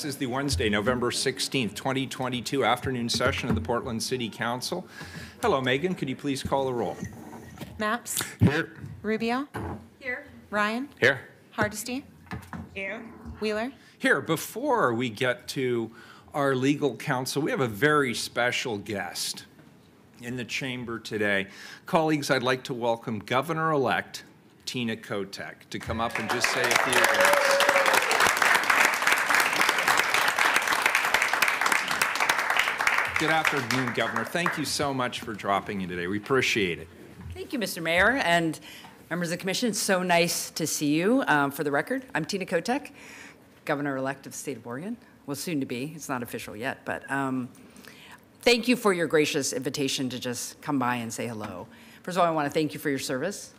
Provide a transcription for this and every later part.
This is the Wednesday, November 16th, 2022 afternoon session of the Portland City Council. Hello, Megan. Could you please call the roll? Mapps, Here. Rubio, Here. Ryan, Here. Hardesty, Here. Wheeler. Here, before we get to our legal counsel, we have a very special guest in the chamber today. Colleagues, I'd like to welcome Governor-elect Tina Kotek to come up and just say a few words. Good afternoon, Governor. Thank you so much for dropping in today. We appreciate it. Thank you, Mr. Mayor, and Members of the commission, it's so nice to see you. Um, For the record, I'm Tina Kotek, Governor-elect of the state of Oregon. Well, soon to be. It's not official yet, but um, thank you for your gracious invitation to just come by and say hello. First of all, I want to thank you for your service.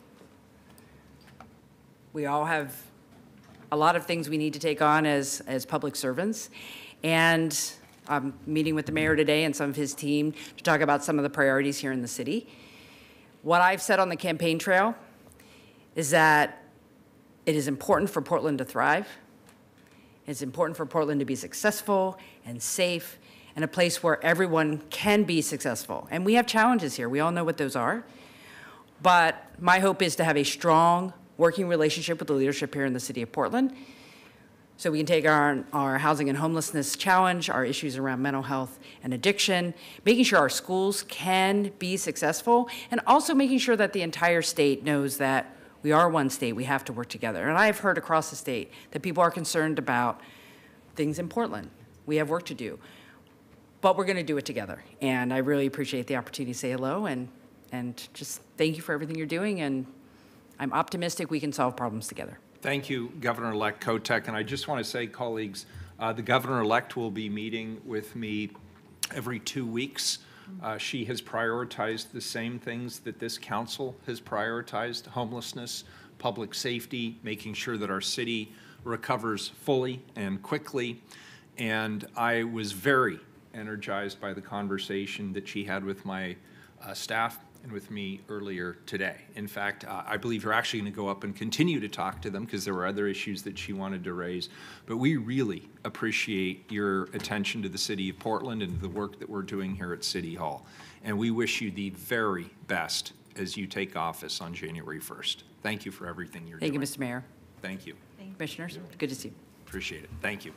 We all have a lot of things we need to take on as, as public servants. And I'm meeting with the mayor today and some of his team to talk about some of the priorities here in the city. What I've said on the campaign trail is that it is important for Portland to thrive. It's important for Portland to be successful and safe and a place where everyone can be successful. And we have challenges here. We all know what those are. But my hope is to have a strong working relationship with the leadership here in the city of Portland so we can take our, our housing and homelessness challenge, our issues around mental health and addiction, making sure our schools can be successful, and also making sure that the entire state knows that we are one state, we have to work together. And I've heard across the state that people are concerned about things in Portland. We have work to do. But we're going to do it together. And I really appreciate the opportunity to say hello and, and just thank you for everything you're doing. And I'm optimistic we can solve problems together. Thank you, Governor-elect Kotek. And I just want to say, colleagues, uh, the governor-elect will be meeting with me every two weeks. Uh, She has prioritized the same things that this council has prioritized, homelessness, public safety, making sure that our city recovers fully and quickly. And I was very energized by the conversation that she had with my uh, staff and with me earlier today. In fact, uh, I believe you're actually going to go up and continue to talk to them because there were other issues that she wanted to raise. But we really appreciate your attention to the city of Portland and the work that we're doing here at City Hall. And we wish you the very best as you take office on January 1st. Thank you for everything you're Thank doing. Thank you, Mr. Mayor. Thank you. Commissioners, good to see you. Appreciate it. Thank you.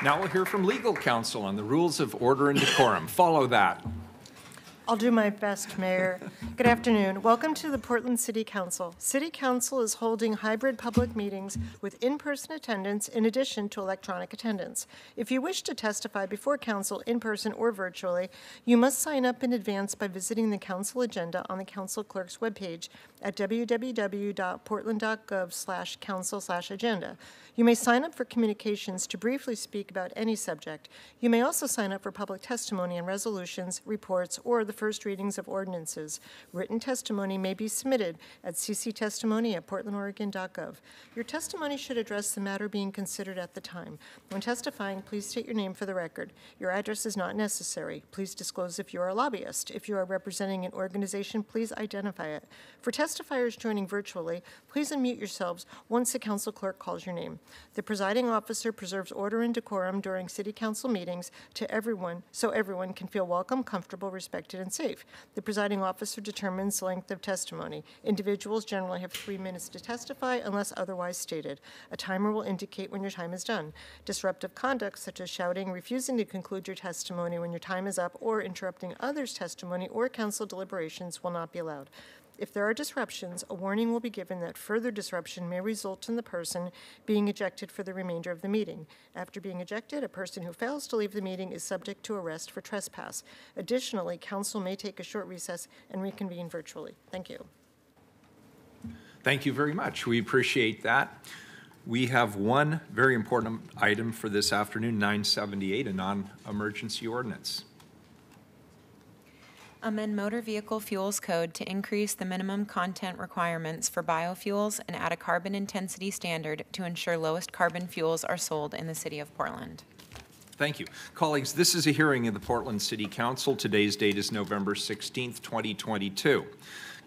Now we'll hear from legal counsel on the rules of order and decorum. Follow that. I'll do my best, Mayor. Good afternoon. Welcome to the Portland City Council. City Council is holding hybrid public meetings with in-person attendance in addition to electronic attendance. If you wish to testify before council in person or virtually, you must sign up in advance by visiting the council agenda on the council clerk's webpage at www.portland.gov slash council slash agenda. You may sign up for communications to briefly speak about any subject. You may also sign up for public testimony on resolutions, reports, or the first readings of ordinances. Written testimony may be submitted at cctestimony@portlandoregon.gov. Your testimony should address the matter being considered at the time. When testifying, please state your name for the record. Your address is not necessary. Please disclose if you are a lobbyist. If you are representing an organization, please identify it. For testifiers joining virtually, please unmute yourselves once the council clerk calls your name. The presiding officer preserves order and decorum during city council meetings to everyone, so everyone can feel welcome, comfortable, respected, and safe. The presiding officer determines length of testimony. Individuals generally have three minutes to testify unless otherwise stated. A timer will indicate when your time is done. Disruptive conduct, such as shouting, refusing to conclude your testimony when your time is up, or interrupting others' testimony or council deliberations will not be allowed. If there are disruptions, a warning will be given that further disruption may result in the person being ejected for the remainder of the meeting. After being ejected, a person who fails to leave the meeting is subject to arrest for trespass. Additionally, council may take a short recess and reconvene virtually. Thank you. Thank you very much. We appreciate that. We have one very important item for this afternoon, 978, a non-emergency ordinance. Amend Motor Vehicle Fuels Code to increase the minimum content requirements for biofuels and add a carbon intensity standard to ensure lowest carbon fuels are sold in the city of Portland. Thank you. Colleagues, this is a hearing of the Portland City Council. Today's date is November 16th, 2022.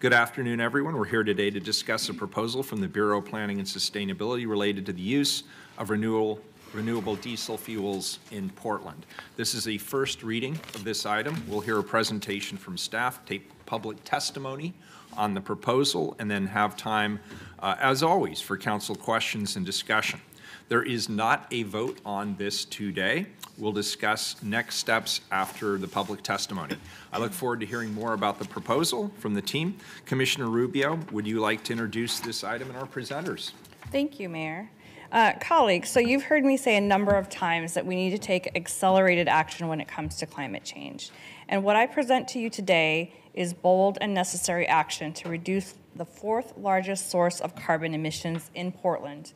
Good afternoon, everyone. We're here today to discuss a proposal from the Bureau of Planning and Sustainability related to the use of renewable, renewable diesel fuels in Portland. This is a first reading of this item. We'll hear a presentation from staff, take public testimony on the proposal, and then have time, uh, as always, for council questions and discussion. There is not a vote on this today. We'll discuss next steps after the public testimony. I look forward to hearing more about the proposal from the team. Commissioner Rubio, would you like to introduce this item and our presenters? Thank you, Mayor. Uh, Colleagues, so you've heard me say a number of times that we need to take accelerated action when it comes to climate change. And what I present to you today is bold and necessary action to reduce the fourth largest source of carbon emissions in Portland.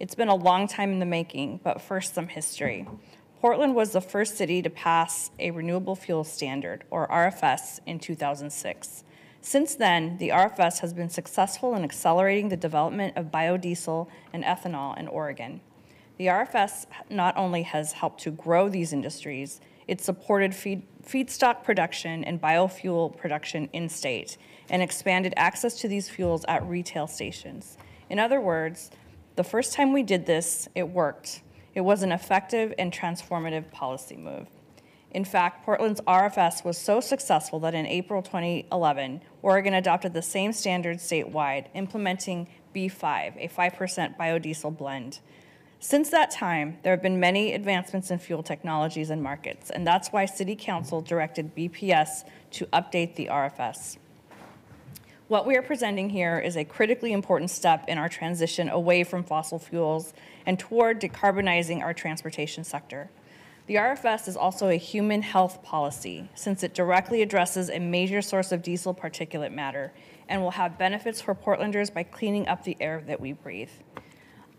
It's been a long time in the making, but first, some history. Portland was the first city to pass a renewable fuel standard, or RFS, in 2006. Since then, the RFS has been successful in accelerating the development of biodiesel and ethanol in Oregon. The RFS not only has helped to grow these industries, it supported feed, feedstock production and biofuel production in state and expanded access to these fuels at retail stations. In other words, the first time we did this, it worked. It was an effective and transformative policy move. In fact, Portland's RFS was so successful that in April 2011, Oregon adopted the same standard statewide, implementing B5, a 5% biodiesel blend. Since that time, there have been many advancements in fuel technologies and markets, and that's why City Council directed BPS to update the RFS. What we are presenting here is a critically important step in our transition away from fossil fuels and toward decarbonizing our transportation sector. The RFS is also a human health policy since it directly addresses a major source of diesel particulate matter and will have benefits for Portlanders by cleaning up the air that we breathe.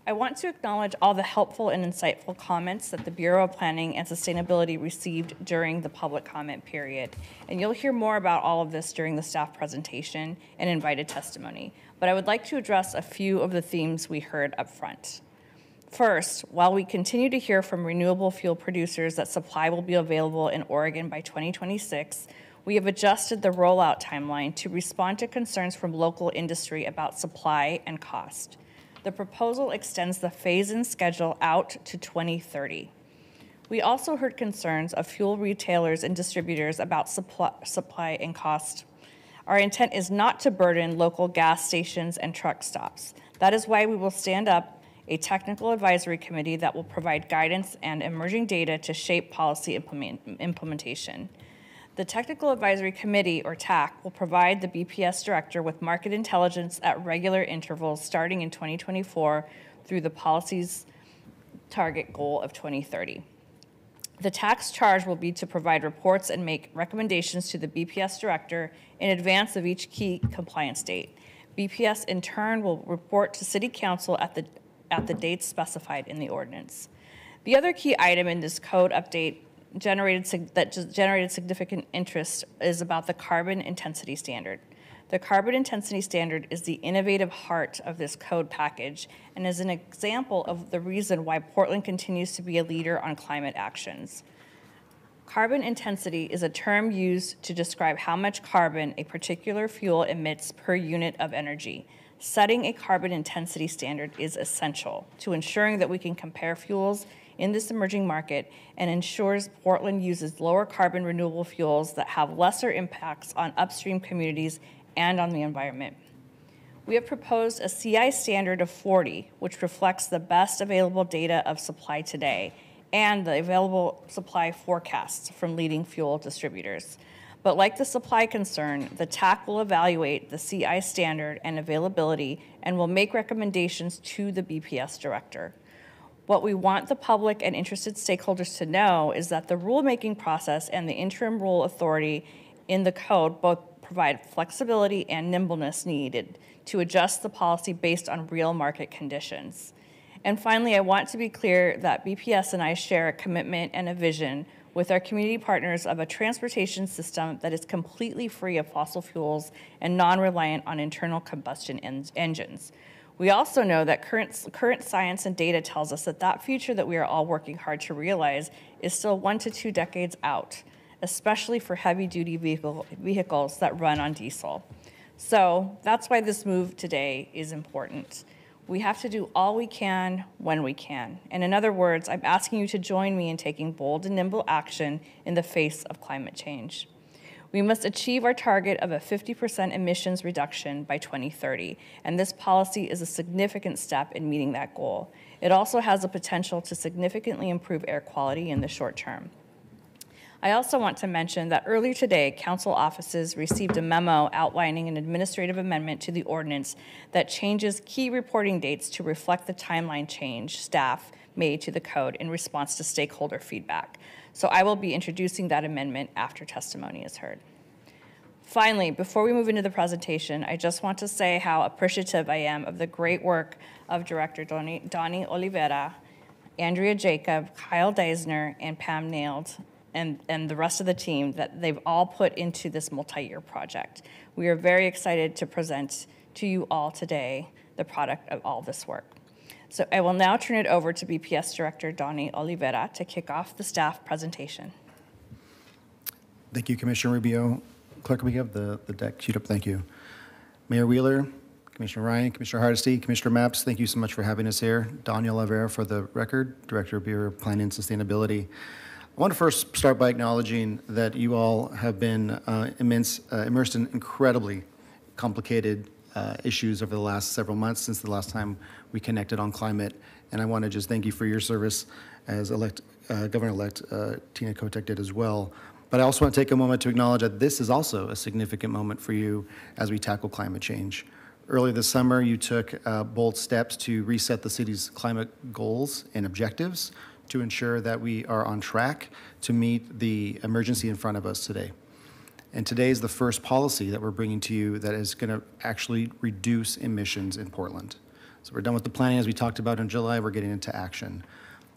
I want to acknowledge all the helpful and insightful comments that the Bureau of Planning and Sustainability received during the public comment period. And you'll hear more about all of this during the staff presentation and invited testimony. But I would like to address a few of the themes we heard up front. First, while we continue to hear from renewable fuel producers that supply will be available in Oregon by 2026, we have adjusted the rollout timeline to respond to concerns from local industry about supply and cost. The proposal extends the phase-in schedule out to 2030. We also heard concerns of fuel retailers and distributors about supply, supply and cost. Our intent is not to burden local gas stations and truck stops. That is why we will stand up a technical advisory committee that will provide guidance and emerging data to shape policy implement, implementation. The Technical Advisory Committee, or TAC, will provide the BPS director with market intelligence at regular intervals starting in 2024 through the policy's target goal of 2030. The TAC's charge will be to provide reports and make recommendations to the BPS director in advance of each key compliance date. BPS in turn will report to City Council at the, at the dates specified in the ordinance. The other key item in this code update generated that generated significant interest is about the carbon intensity standard. The carbon intensity standard is the innovative heart of this code package and is an example of the reason why Portland continues to be a leader on climate actions. Carbon intensity is a term used to describe how much carbon a particular fuel emits per unit of energy. Setting a carbon intensity standard is essential to ensuring that we can compare fuels in this emerging market and ensures Portland uses lower carbon renewable fuels that have lesser impacts on upstream communities and on the environment. We have proposed a CI standard of 40, which reflects the best available data of supply today and the available supply forecasts from leading fuel distributors. But like the supply concern, the TAC will evaluate the CI standard and availability and will make recommendations to the BPS director. What we want the public and interested stakeholders to know is that the rulemaking process and the interim rule authority in the code both provide flexibility and nimbleness needed to adjust the policy based on real market conditions. And finally, I want to be clear that BPS and I share a commitment and a vision with our community partners of a transportation system that is completely free of fossil fuels and non-reliant on internal combustion en engines. We also know that current, current science and data tells us that that future that we are all working hard to realize is still one to two decades out, especially for heavy-duty vehicle, vehicles that run on diesel. So that's why this move today is important. We have to do all we can when we can. And in other words, I'm asking you to join me in taking bold and nimble action in the face of climate change. We must achieve our target of a 50% emissions reduction by 2030, and this policy is a significant step in meeting that goal. It also has the potential to significantly improve air quality in the short term. I also want to mention that earlier today, council offices received a memo outlining an administrative amendment to the ordinance that changes key reporting dates to reflect the timeline change staff made to the code in response to stakeholder feedback. So I will be introducing that amendment after testimony is heard. Finally, before we move into the presentation, I just want to say how appreciative I am of the great work of Director Donnie, Donnie Oliveira, Andria Jacob, Kyle Diesner, and Pam Nailed, and, and the rest of the team that they've all put into this multi-year project. We are very excited to present to you all today the product of all this work. So I will now turn it over to BPS Director Donnie Oliveira to kick off the staff presentation. Thank you, Commissioner Rubio. Clerk, we have the, the deck queued up. Thank you. Mayor Wheeler, Commissioner Ryan, Commissioner Hardesty, Commissioner Mapps, thank you so much for having us here. Daniel Oliveira for the record, Director of Bureau of Planning and Sustainability. I want to first start by acknowledging that you all have been uh, immense, uh, immersed in incredibly complicated uh, issues over the last several months since the last time we connected on climate. And I want to just thank you for your service as elect, uh, Governor-elect uh, Tina Kotek did as well. But I also want to take a moment to acknowledge that this is also a significant moment for you as we tackle climate change. Earlier this summer, you took uh, bold steps to reset the city's climate goals and objectives to ensure that we are on track to meet the emergency in front of us today. And today is the first policy that we're bringing to you that is going to actually reduce emissions in Portland. So we're done with the planning as we talked about in July, we're getting into action.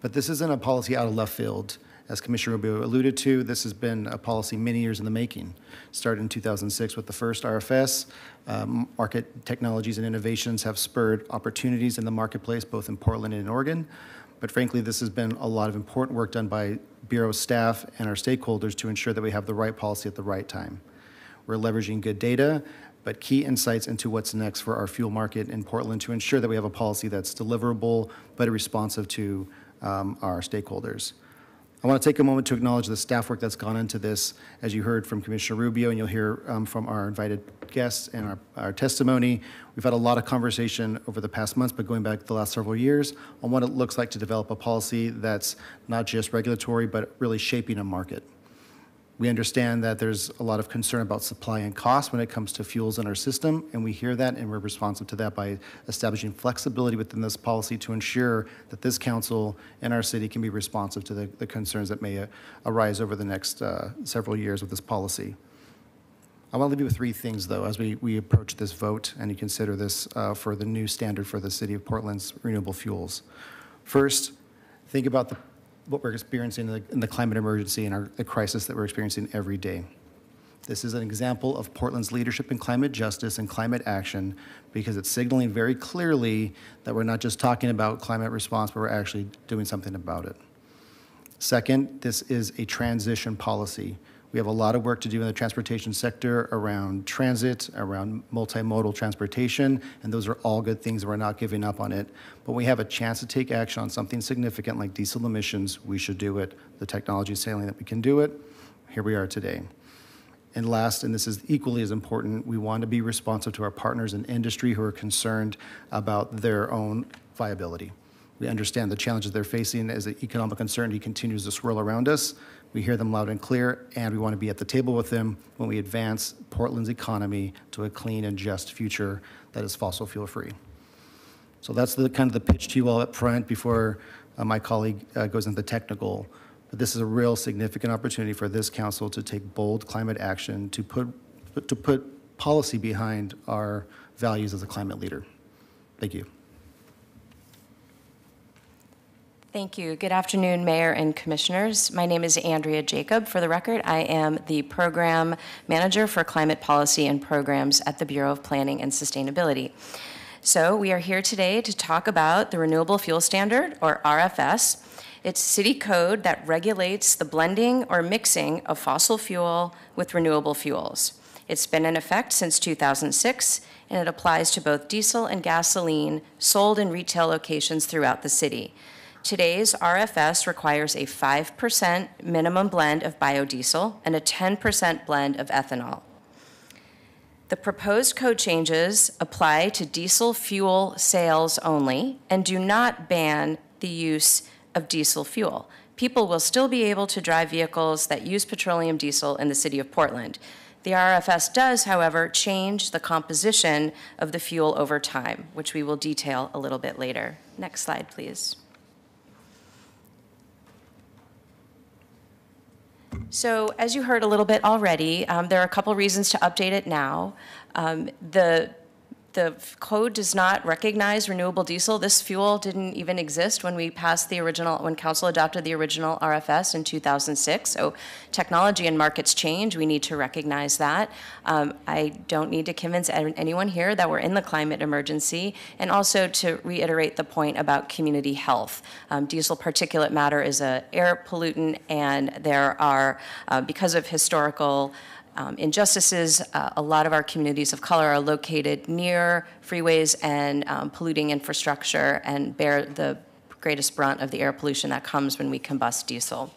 But this isn't a policy out of left field. As Commissioner Rubio alluded to, this has been a policy many years in the making. Started in 2006 with the first RFS. Um, market technologies and innovations have spurred opportunities in the marketplace, both in Portland and in Oregon. But frankly, this has been a lot of important work done by Bureau staff and our stakeholders to ensure that we have the right policy at the right time. We're leveraging good data, but key insights into what's next for our fuel market in Portland to ensure that we have a policy that's deliverable but responsive to um, our stakeholders. I want to take a moment to acknowledge the staff work that's gone into this, as you heard from Commissioner Rubio, and you'll hear um, from our invited guests and our, our testimony. We've had a lot of conversation over the past months, but going back the last several years, on what it looks like to develop a policy that's not just regulatory, but really shaping a market. We understand that there's a lot of concern about supply and cost when it comes to fuels in our system, and we hear that and we're responsive to that by establishing flexibility within this policy to ensure that this council and our city can be responsive to the, the concerns that may uh, arise over the next uh, several years with this policy. I want to leave you with three things, though, as we, we approach this vote and you consider this uh, for the new standard for the city of Portland's renewable fuels. First, think about the what we're experiencing in the, in the climate emergency and our, the crisis that we're experiencing every day. This is an example of Portland's leadership in climate justice and climate action because it's signaling very clearly that we're not just talking about climate response, but we're actually doing something about it. Second, this is a transition policy. We have a lot of work to do in the transportation sector around transit, around multimodal transportation, and those are all good things. We're not giving up on it. But we have a chance to take action on something significant like diesel emissions. We should do it. The technology is saying that we can do it. Here we are today. And last, and this is equally as important, we want to be responsive to our partners in industry who are concerned about their own viability. We understand the challenges they're facing as the economic uncertainty continues to swirl around us. We hear them loud and clear, and we want to be at the table with them when we advance Portland's economy to a clean and just future that is fossil fuel free. So that's the kind of the pitch to you all up front before uh, my colleague uh, goes into the technical. But this is a real significant opportunity for this council to take bold climate action to put to put policy behind our values as a climate leader. Thank you. Thank you. Good afternoon, Mayor and Commissioners. My name is Andria Jacob. For the record, I am the Program Manager for Climate Policy and Programs at the Bureau of Planning and Sustainability. So we are here today to talk about the Renewable Fuel Standard, or RFS. It's city code that regulates the blending or mixing of fossil fuel with renewable fuels. It's been in effect since 2006, and it applies to both diesel and gasoline sold in retail locations throughout the city. Today's RFS requires a 5% minimum blend of biodiesel and a 10% blend of ethanol. The proposed code changes apply to diesel fuel sales only and do not ban the use of diesel fuel. people will still be able to drive vehicles that use petroleum diesel in the city of Portland. The RFS does, however, change the composition of the fuel over time, which we will detail a little bit later. Next slide, please. So as you heard a little bit already, um, there are a couple reasons to update it now. Um, The the code does not recognize renewable diesel. This fuel didn't even exist when we passed the original, when council adopted the original RFS in 2006. So technology and markets change. We need to recognize that. Um, I don't need to convince anyone here that we're in the climate emergency. And also to reiterate the point about community health. Um, diesel particulate matter is an air pollutant, and there are, uh, because of historical um, injustices. Uh, a lot of our communities of color are located near freeways and um, polluting infrastructure and bear the greatest brunt of the air pollution that comes when we combust diesel.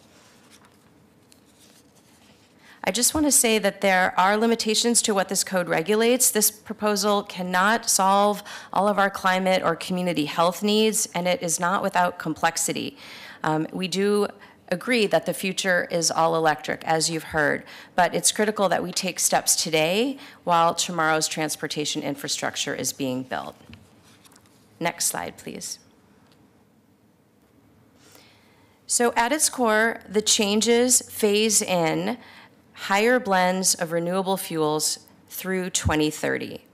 I just want to say that there are limitations to what this code regulates. This proposal cannot solve all of our climate or community health needs, and it is not without complexity. Um, we do agree that the future is all electric, as you've heard, but it's critical that we take steps today while tomorrow's transportation infrastructure is being built. Next slide, please. So at its core, the changes phase in higher blends of renewable fuels through 2030.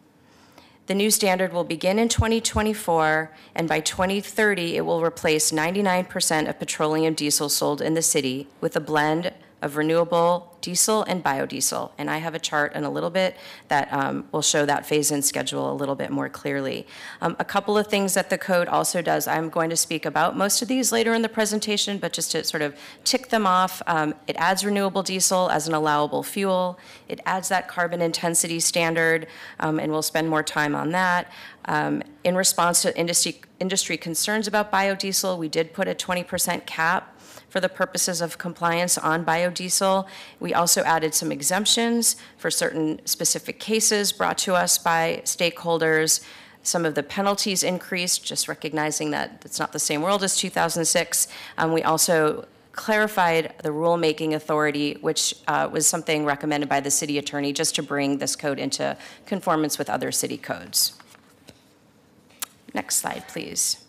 The new standard will begin in 2024, and by 2030, it will replace 99% of petroleum diesel sold in the city with a blend of renewable diesel and biodiesel. And I have a chart in a little bit that um, will show that phase-in schedule a little bit more clearly. Um, a couple of things that the code also does, I'm going to speak about most of these later in the presentation, but just to sort of tick them off, um, it adds renewable diesel as an allowable fuel. It adds that carbon intensity standard, um, and we'll spend more time on that. Um, in response to industry, industry concerns about biodiesel, we did put a 20% cap for the purposes of compliance on biodiesel. We also added some exemptions for certain specific cases brought to us by stakeholders. Some of the penalties increased, just recognizing that it's not the same world as 2006. Um, we also clarified the rulemaking authority, which uh, was something recommended by the city attorney just to bring this code into conformance with other city codes. Next slide, please.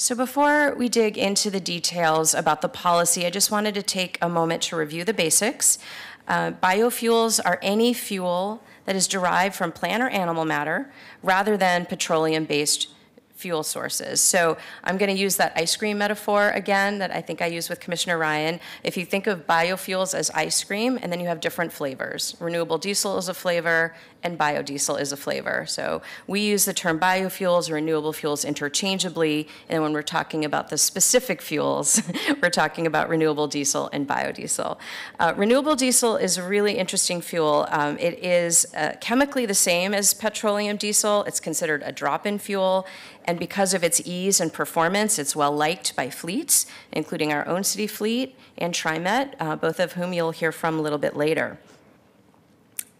So before we dig into the details about the policy, I just wanted to take a moment to review the basics. Uh, biofuels are any fuel that is derived from plant or animal matter rather than petroleum-based fuel sources. So I'm going to use that ice cream metaphor again that I think I used with Commissioner Ryan. If you think of biofuels as ice cream, and then you have different flavors. Renewable diesel is a flavor, and biodiesel is a flavor. So we use the term biofuels or renewable fuels interchangeably, and when we're talking about the specific fuels, we're talking about renewable diesel and biodiesel. Uh, renewable diesel is a really interesting fuel. Um, it is uh, chemically the same as petroleum diesel. It's considered a drop-in fuel, and because of its ease and performance, it's well liked by fleets, including our own city fleet and TriMet, uh, both of whom you'll hear from a little bit later.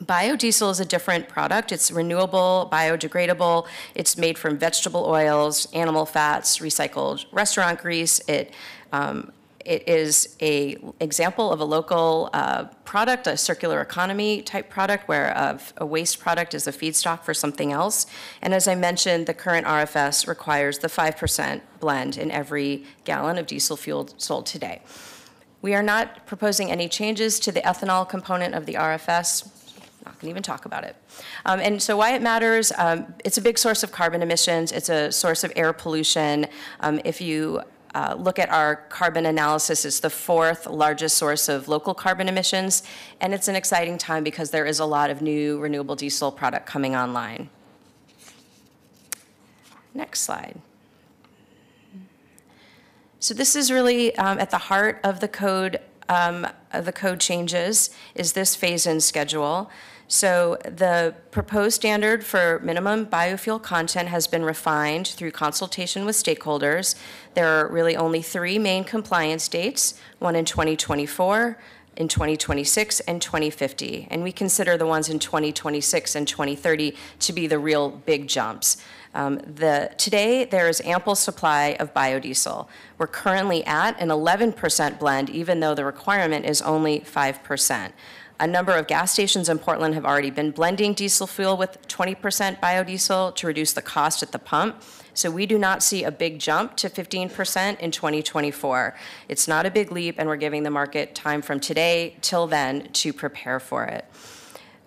Biodiesel is a different product. It's renewable, biodegradable. It's made from vegetable oils, animal fats, recycled restaurant grease. It um, it is a example of a local uh, product, a circular economy type product, where a, a, waste product is a feedstock for something else. And as I mentioned, the current RFS requires the 5% blend in every gallon of diesel fuel sold today. We are not proposing any changes to the ethanol component of the RFS not going to even talk about it. Um, and so why it matters, um, it's a big source of carbon emissions. It's a source of air pollution. Um, if you uh, look at our carbon analysis, it's the fourth largest source of local carbon emissions. And it's an exciting time because there is a lot of new renewable diesel product coming online. Next slide. So this is really um, at the heart of the code um, the code changes is this phase-in schedule. So the proposed standard for minimum biofuel content has been refined through consultation with stakeholders. There are really only three main compliance dates, one in 2024, in 2026 and 2050. And we consider the ones in 2026 and 2030 to be the real big jumps. Um, the, today, there is ample supply of biodiesel. We're currently at an 11% blend, even though the requirement is only 5%. A number of gas stations in Portland have already been blending diesel fuel with 20% biodiesel to reduce the cost at the pump. So we do not see a big jump to 15% in 2024. It's not a big leap, and we're giving the market time from today till then to prepare for it.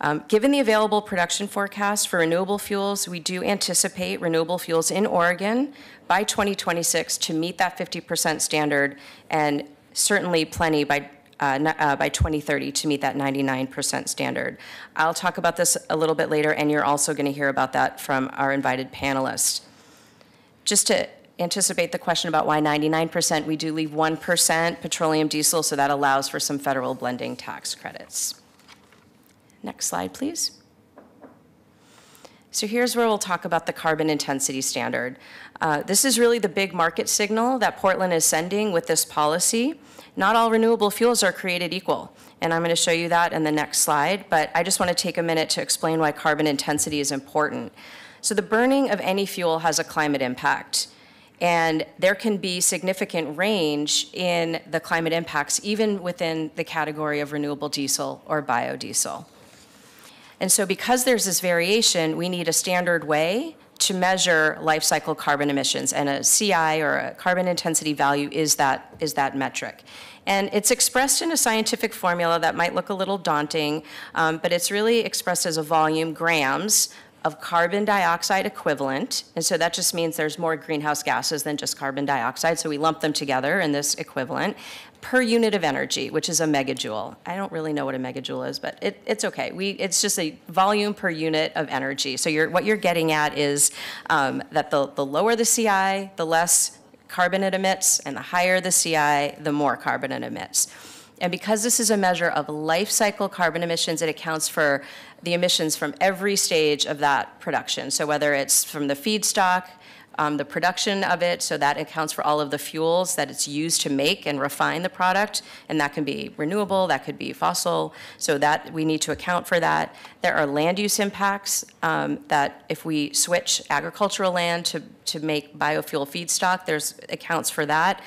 Um, Given the available production forecast for renewable fuels, we do anticipate renewable fuels in Oregon by 2026 to meet that 50% standard, and certainly plenty by uh, uh, by 2030 to meet that 99% standard. I'll talk about this a little bit later, and you're also going to hear about that from our invited panelists. Just to anticipate the question about why 99%, we do leave 1% petroleum diesel, so that allows for some federal blending tax credits. Next slide, please. So here's where we'll talk about the carbon intensity standard. Uh, This is really the big market signal that Portland is sending with this policy. Not all renewable fuels are created equal, and I'm going to show you that in the next slide, but I just want to take a minute to explain why carbon intensity is important. So the burning of any fuel has a climate impact, and there can be significant range in the climate impacts, even within the category of renewable diesel or biodiesel. And so because there's this variation, we need a standard way to measure life cycle carbon emissions, and a CI or a carbon intensity value is that, is that metric. And it's expressed in a scientific formula that might look a little daunting, um, but it's really expressed as a volume grams of carbon dioxide equivalent. And so that just means there's more greenhouse gases than just carbon dioxide. So we lump them together in this equivalent per unit of energy, which is a megajoule. I don't really know what a megajoule is, but it, it's okay. We, it's just a volume per unit of energy. So you're, what you're getting at is um, that the, the lower the CI, the less carbon it emits, and the higher the CI, the more carbon it emits. And because this is a measure of life cycle carbon emissions, it accounts for the emissions from every stage of that production. So whether it's from the feedstock, um, the production of it, so that accounts for all of the fuels that it's used to make and refine the product, and that can be renewable, that could be fossil, so that we need to account for that. There are land use impacts um, that if we switch agricultural land to, to make biofuel feedstock, there's accounts for that.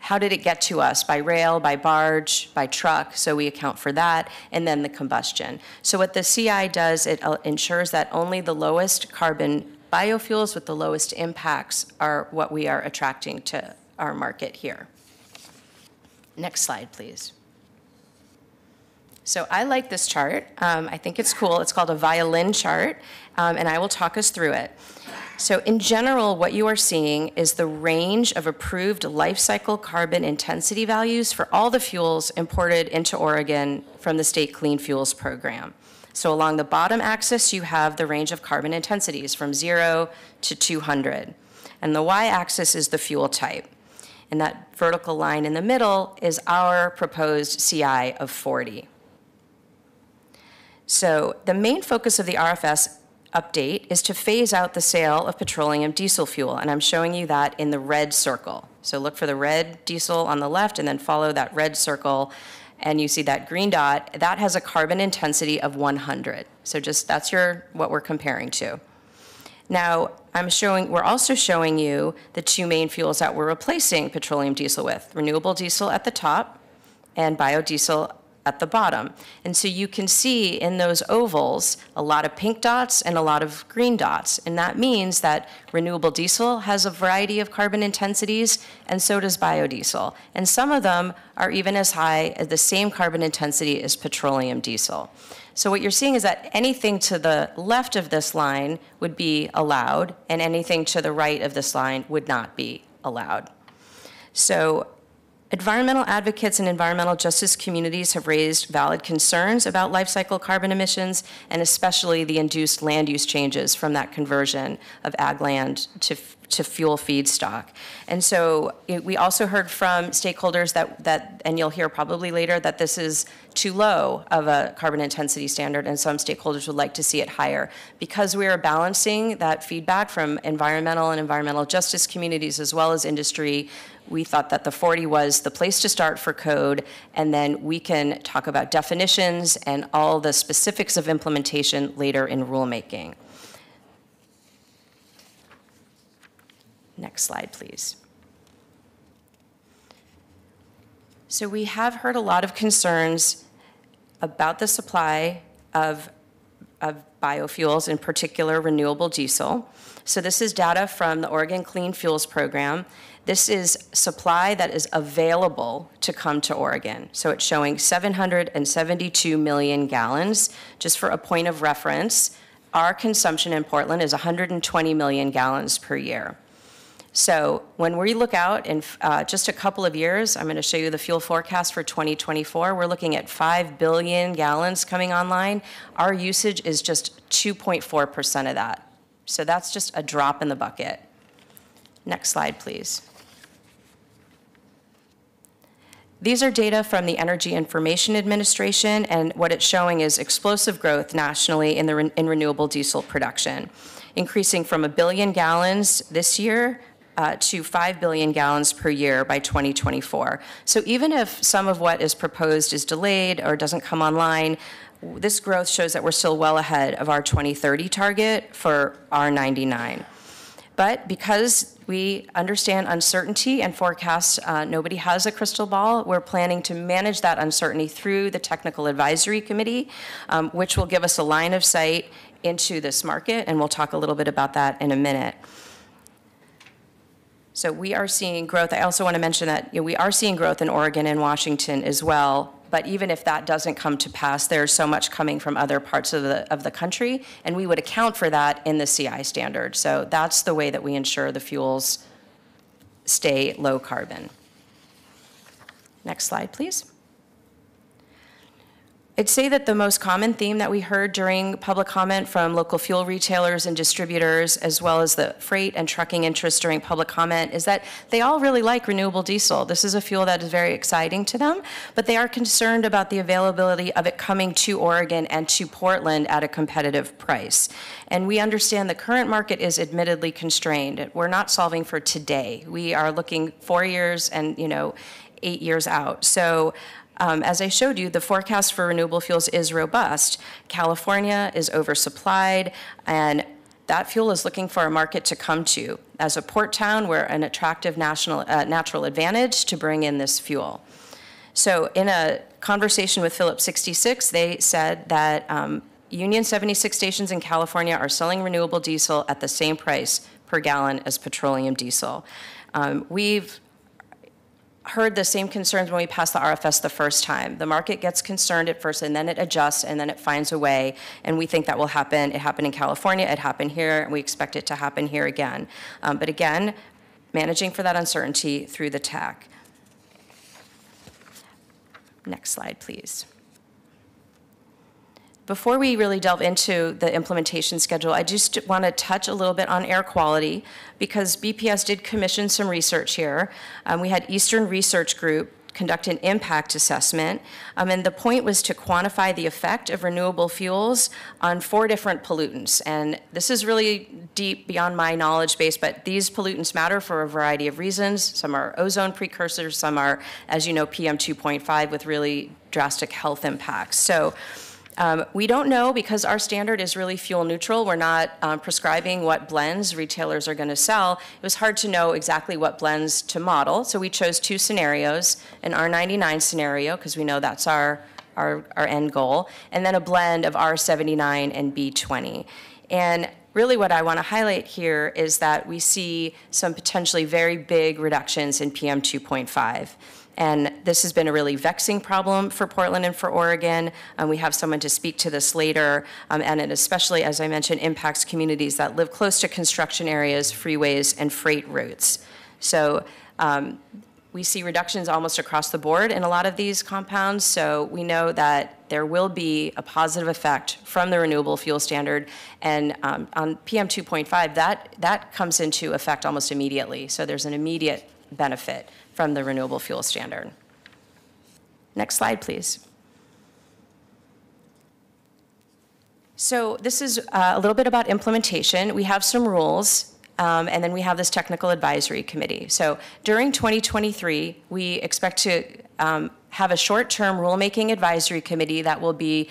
How did it get to us? By rail, by barge, by truck, so we account for that, and then the combustion. So what the CI does, it uh, ensures that only the lowest carbon biofuels with the lowest impacts are what we are attracting to our market here. Next slide, please. So I like this chart. Um, I think it's cool. It's called a violin chart, um, and I will talk us through it. So in general, what you are seeing is the range of approved life cycle carbon intensity values for all the fuels imported into Oregon from the state clean fuels program. So along the bottom axis, you have the range of carbon intensities from 0 to 200. And the y-axis is the fuel type. And that vertical line in the middle is our proposed CI of 40. So the main focus of the RFS update is to phase out the sale of petroleum diesel fuel, and I'm showing you that in the red circle. So look for the red diesel on the left and then follow that red circle and you see that green dot, that has a carbon intensity of 100. So just that's your what we're comparing to. Now, I'm showing we're also showing you the two main fuels that we're replacing petroleum diesel with, renewable diesel at the top and biodiesel at the bottom. And so you can see in those ovals a lot of pink dots and a lot of green dots. And that means that renewable diesel has a variety of carbon intensities, and so does biodiesel. And some of them are even as high as the same carbon intensity as petroleum diesel. So what you're seeing is that anything to the left of this line would be allowed, and anything to the right of this line would not be allowed. So Environmental advocates and environmental justice communities have raised valid concerns about life cycle carbon emissions and especially the induced land use changes from that conversion of ag land to, to fuel feedstock. And so it- we also heard from stakeholders that, that, and you'll hear probably later, that this is too low of a carbon intensity standard, and some stakeholders would like to see it higher. Because we are balancing that feedback from environmental and environmental justice communities as well as industry, we thought that the 40 was the place to start for code, and then we can talk about definitions and all the specifics of implementation later in rulemaking. Next slide, please. So we have heard a lot of concerns about the supply of, of biofuels, in particular renewable diesel. So this is data from the Oregon Clean Fuels Program. This is supply that is available to come to Oregon. So it's showing 772 million gallons. Just for a point of reference, our consumption in Portland is 120 million gallons per year. So when we look out in uh, just a couple of years, I'm going to show you the fuel forecast for 2024. We're looking at 5 billion gallons coming online. Our usage is just 2.4% of that. So that's just a drop in the bucket. Next slide, please. These are data from the Energy Information Administration, and what it's showing is explosive growth nationally in, the, re- in renewable diesel production, increasing from a billion gallons this year uh, to 5 billion gallons per year by 2024. So even if some of what is proposed is delayed or doesn't come online, this growth shows that we're still well ahead of our 2030 target for R99. But because we understand uncertainty and forecasts, uh, nobody has a crystal ball, we're planning to manage that uncertainty through the Technical Advisory Committee, um, which will give us a line of sight into this market, and we'll talk a little bit about that in a minute. So we are seeing growth. I also want to mention that you know, we are seeing growth in Oregon and Washington as well. But even if that doesn't come to pass, there's so much coming from other parts of the, of the country, and we would account for that in the CI standard. So that's the way that we ensure the fuels stay low carbon. Next slide, please. I'd say that the most common theme that we heard during public comment from local fuel retailers and distributors, as well as the freight and trucking interest during public comment, is that they all really like renewable diesel. This is a fuel that is very exciting to them, but they are concerned about the availability of it coming to Oregon and to Portland at a competitive price. And we understand the current market is admittedly constrained. We're not solving for today. We are looking four years and, you know, eight years out. So um, as I showed you, the forecast for renewable fuels is robust. California is oversupplied, and that fuel is looking for a market to come to. As a port town, we're an attractive national, uh, natural advantage to bring in this fuel. So, in a conversation with Phillips 66, they said that um, Union 76 stations in California are selling renewable diesel at the same price per gallon as petroleum diesel. Um, we've heard the same concerns when we passed the RFS the first time. The market gets concerned at first and then it adjusts and then it finds a way. And we think that will happen. It happened in California, it happened here, and we expect it to happen here again. Um, but again, managing for that uncertainty through the TAC. Next slide, please. Before we really delve into the implementation schedule, I just want to touch a little bit on air quality because BPS did commission some research here. Um, we had Eastern Research Group conduct an impact assessment, um, and the point was to quantify the effect of renewable fuels on four different pollutants. And this is really deep beyond my knowledge base, but these pollutants matter for a variety of reasons. Some are ozone precursors, some are, as you know, PM 2.5 with really drastic health impacts. So um, we don't know because our standard is really fuel neutral. We're not um, prescribing what blends retailers are going to sell. It was hard to know exactly what blends to model, so we chose two scenarios an R99 scenario, because we know that's our, our, our end goal, and then a blend of R79 and B20. And really what I want to highlight here is that we see some potentially very big reductions in PM 2.5. And this has been a really vexing problem for Portland and for Oregon. Um, we have someone to speak to this later. Um, and it especially, as I mentioned, impacts communities that live close to construction areas, freeways, and freight routes. So um, we see reductions almost across the board in a lot of these compounds, so we know that there will be a positive effect from the renewable fuel standard. And um, on PM 2.5, that, that comes into effect almost immediately, so there's an immediate benefit from the renewable fuel standard. Next slide, please. So this is uh, a little bit about implementation. We have some rules, um, and then we have this technical advisory committee. So during 2023, we expect to um, have a short-term rulemaking advisory committee that will be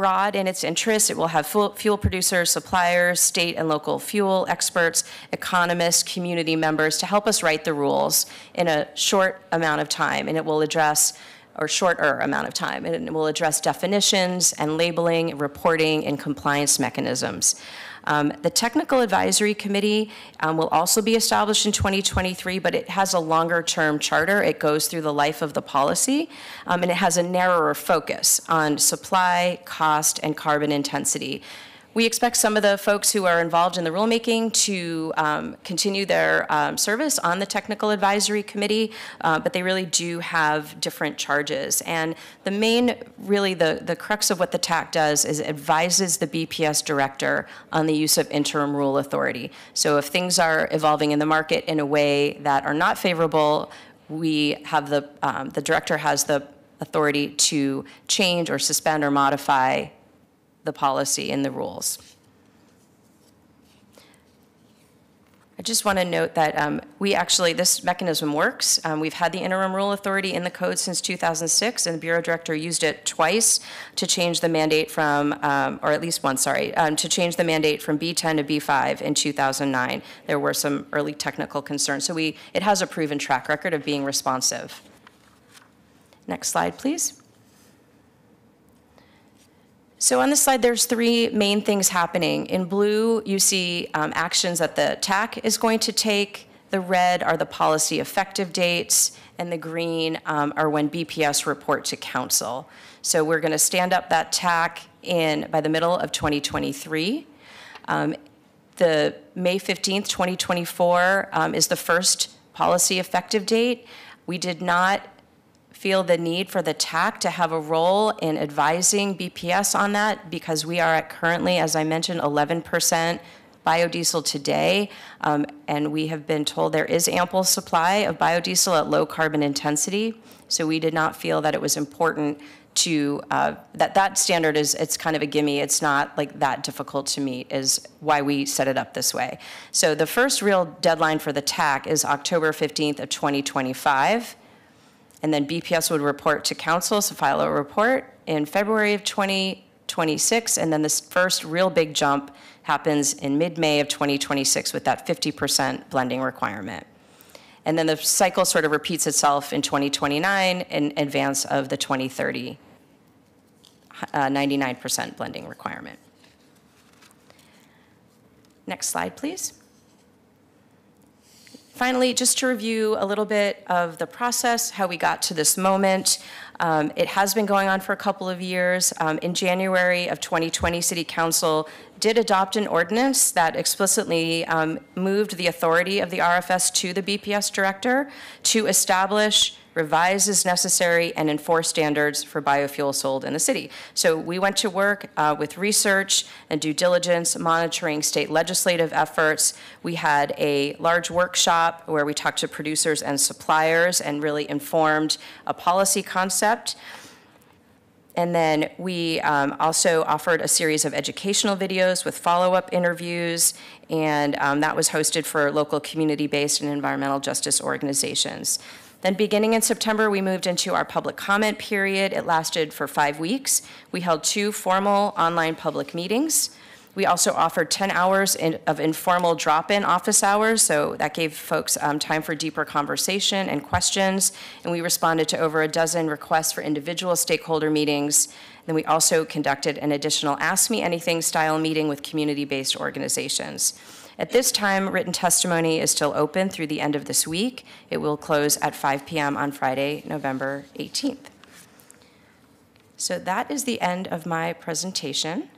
broad in its interests. It will have fuel producers, suppliers, state and local fuel experts, economists, community members to help us write the rules in a short amount of time. And it will address or shorter amount of time. And it will address definitions and labeling, reporting, and compliance mechanisms. Um, the Technical Advisory Committee um, will also be established in 2023, but it has a longer-term charter. It goes through the life of the policy, um, and it has a narrower focus on supply, cost, and carbon intensity. We expect some of the folks who are involved in the rulemaking to um, continue their um, service on the Technical Advisory Committee, uh, but they really do have different charges. And the main, really, the, the crux of what the TAC does is advises the BPS director on the use of interim rule authority. So if things are evolving in the market in a way that are not favorable, we have the, um, the director has the authority to change or suspend or modify the policy and the rules. I just want to note that um, we actually, this mechanism works. Um, We've had the interim rule authority in the code since 2006, and the Bureau Director used it twice to change the mandate from, um, or at least once, sorry, um, to change the mandate from B10 to B5 in 2009. There were some early technical concerns. So we, it has a proven track record of being responsive. Next slide, please. So on this slide, there's three main things happening. In blue, you see um, actions that the TAC is going to take. The red are the policy effective dates, and the green um, are when BPS report to council. So we're going to stand up that TAC in by the middle of 2023. Um, the May 15th, 2024 um, is the first policy effective date. We did not feel the need for the TAC to have a role in advising BPS on that because we are at currently, as I mentioned, 11% biodiesel today, um, and we have been told there is ample supply of biodiesel at low carbon intensity. So we did not feel that it was important to uh, that that standard is it's kind of a gimme. It's not like that difficult to meet. Is why we set it up this way. So the first real deadline for the TAC is October 15th of 2025. And then BPS would report to council, so file a report in February of 2026. And then this first real big jump happens in mid-May of 2026 with that 50% blending requirement. And then the cycle sort of repeats itself in 2029 in advance of the 2030 uh, 99% blending requirement. Next slide, please. Finally, just to review a little bit of the process, how we got to this moment. Um, it has been going on for a couple of years. Um, in January of 2020, City Council did adopt an ordinance that explicitly um, moved the authority of the RFS to the BPS director to establish revise as necessary, and enforce standards for biofuel sold in the city. So we went to work uh, with research and due diligence, monitoring state legislative efforts. We had a large workshop where we talked to producers and suppliers and really informed a policy concept. And then we um, also offered a series of educational videos with follow-up interviews, and um, that was hosted for local community-based and environmental justice organizations. Then beginning in September, we moved into our public comment period. It lasted for five weeks. We held two formal online public meetings. We also offered 10 hours in, of informal drop-in office hours, so that gave folks um, time for deeper conversation and questions. And we responded to over a dozen requests for individual stakeholder meetings. Then we also conducted an additional Ask Me Anything style meeting with community-based organizations. At this time, written testimony is still open through the end of this week. It will close at 5 p.m. on Friday, November 18th. So that is the end of my presentation.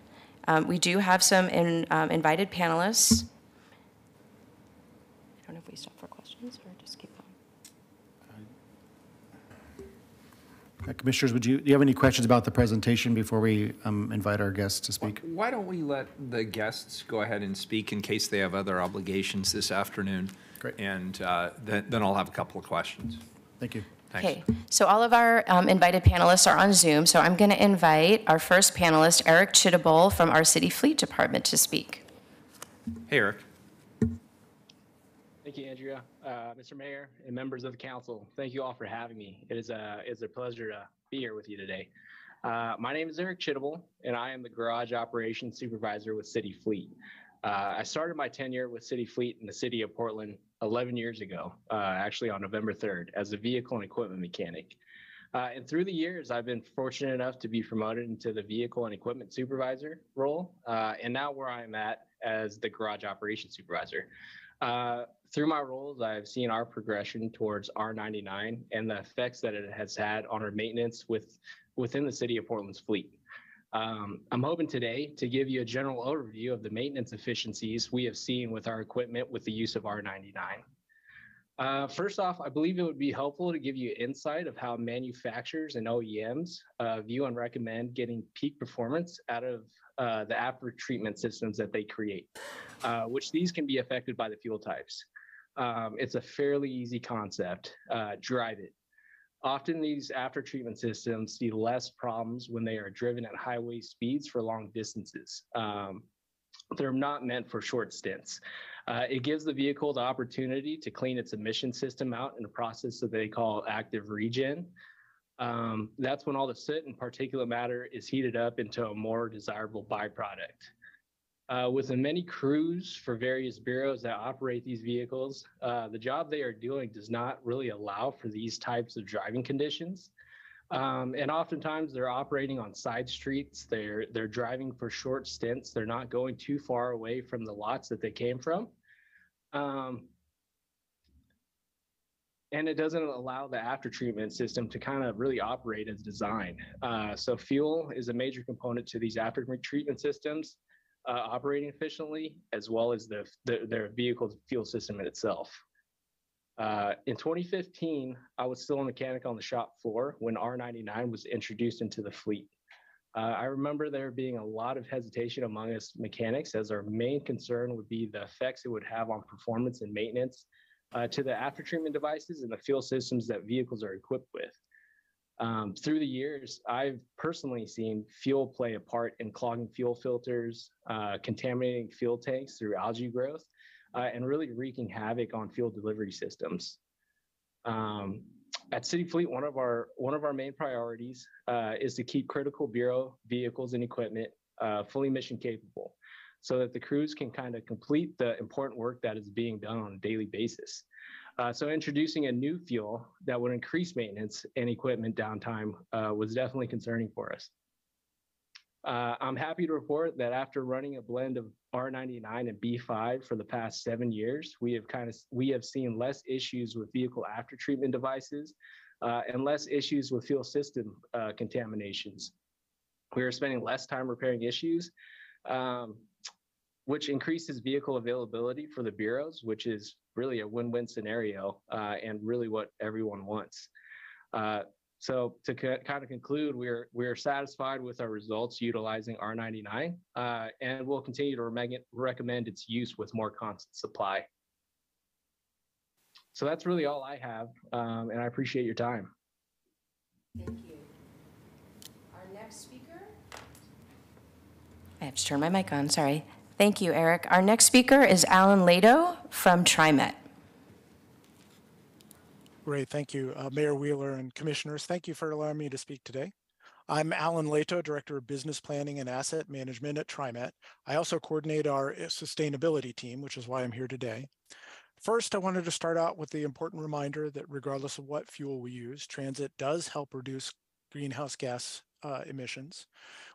Um, we do have some in, um, invited panelists. I don't know if we stop for questions or just keep going. Uh, Commissioners, would you, do you have any questions about the presentation before we um, invite our guests to speak? Why don't we let the guests go ahead and speak in case they have other obligations this afternoon? Great. And uh, then then I'll have a couple of questions. Thank you. Thanks. Okay, so all of our um, invited panelists are on Zoom, so I'm going to invite our first panelist, Eric Chittable from our City Fleet Department to speak. Hey, Eric. Thank you, Andria. Uh, Mr. Mayor and members of the council, thank you all for having me. It is a, it's a pleasure to be here with you today. Uh, my name is Eric Chittable, and I am the Garage Operations Supervisor with City Fleet. Uh, I started my tenure with City Fleet in the city of Portland 11 years ago, uh, actually on November 3rd, as a vehicle and equipment mechanic. Uh, and through the years, I've been fortunate enough to be promoted into the vehicle and equipment supervisor role, and now where I'm at as the garage operations supervisor. Uh, through my roles, I've seen our progression towards R99 and the effects that it has had on our maintenance with within the city of Portland's fleet. Um, I'm hoping today to give you a general overview of the maintenance efficiencies we have seen with our equipment with the use of R99. Uh, first off, I believe it would be helpful to give you insight of how manufacturers and OEMs uh, view and recommend getting peak performance out of uh, the after treatment systems that they create, uh, which these can be affected by the fuel types. Um, it's a fairly easy concept. Uh, drive it. Often these after treatment systems see less problems when they are driven at highway speeds for long distances. Um, they're not meant for short stints. Uh, it gives the vehicle the opportunity to clean its emission system out in a process that they call active regen. Um, that's when all the soot and particulate matter is heated up into a more desirable byproduct. Uh, with the many crews for various bureaus that operate these vehicles, uh, the job they are doing does not really allow for these types of driving conditions. Um, and oftentimes they're operating on side streets. They're they're driving for short stints. They're not going too far away from the lots that they came from. Um, and it doesn't allow the after treatment system to kind of really operate as designed. Uh, so fuel is a major component to these after treatment systems uh, operating efficiently, as well as the, the their vehicle fuel system in itself. Uh, in 2015, I was still a mechanic on the shop floor when R99 was introduced into the fleet. Uh, I remember there being a lot of hesitation among us mechanics as our main concern would be the effects it would have on performance and maintenance uh, to the after treatment devices and the fuel systems that vehicles are equipped with. Um, through the years, I've personally seen fuel play a part in clogging fuel filters, uh, contaminating fuel tanks through algae growth, uh, and really wreaking havoc on fuel delivery systems. Um, at City Fleet, one of our one of our main priorities uh, is to keep critical bureau vehicles and equipment uh, fully mission capable, so that the crews can kind of complete the important work that is being done on a daily basis. Uh, so introducing a new fuel that would increase maintenance and equipment downtime uh, was definitely concerning for us. Uh, I'm happy to report that after running a blend of R99 and B5 for the past seven years, we have kind of we have seen less issues with vehicle after treatment devices uh, and less issues with fuel system uh, contaminations. We are spending less time repairing issues, um, which increases vehicle availability for the bureaus, which is really a win-win scenario uh, and really what everyone wants. Uh, so to kind of conclude, we're we're satisfied with our results utilizing R99, uh, and we'll continue to re recommend its use with more constant supply. So that's really all I have, um, and I appreciate your time. Thank you. Our next speaker? I have to turn my mic on, sorry. Thank you, Eric. Our next speaker is Alan Lehto from TriMet. Great, thank you, uh, Mayor Wheeler and commissioners. Thank you for allowing me to speak today. I'm Alan Lehto, Director of Business Planning and Asset Management at TriMet. I also coordinate our uh, sustainability team, which is why I'm here today. First, I wanted to start out with the important reminder that regardless of what fuel we use, transit does help reduce greenhouse gas uh, emissions.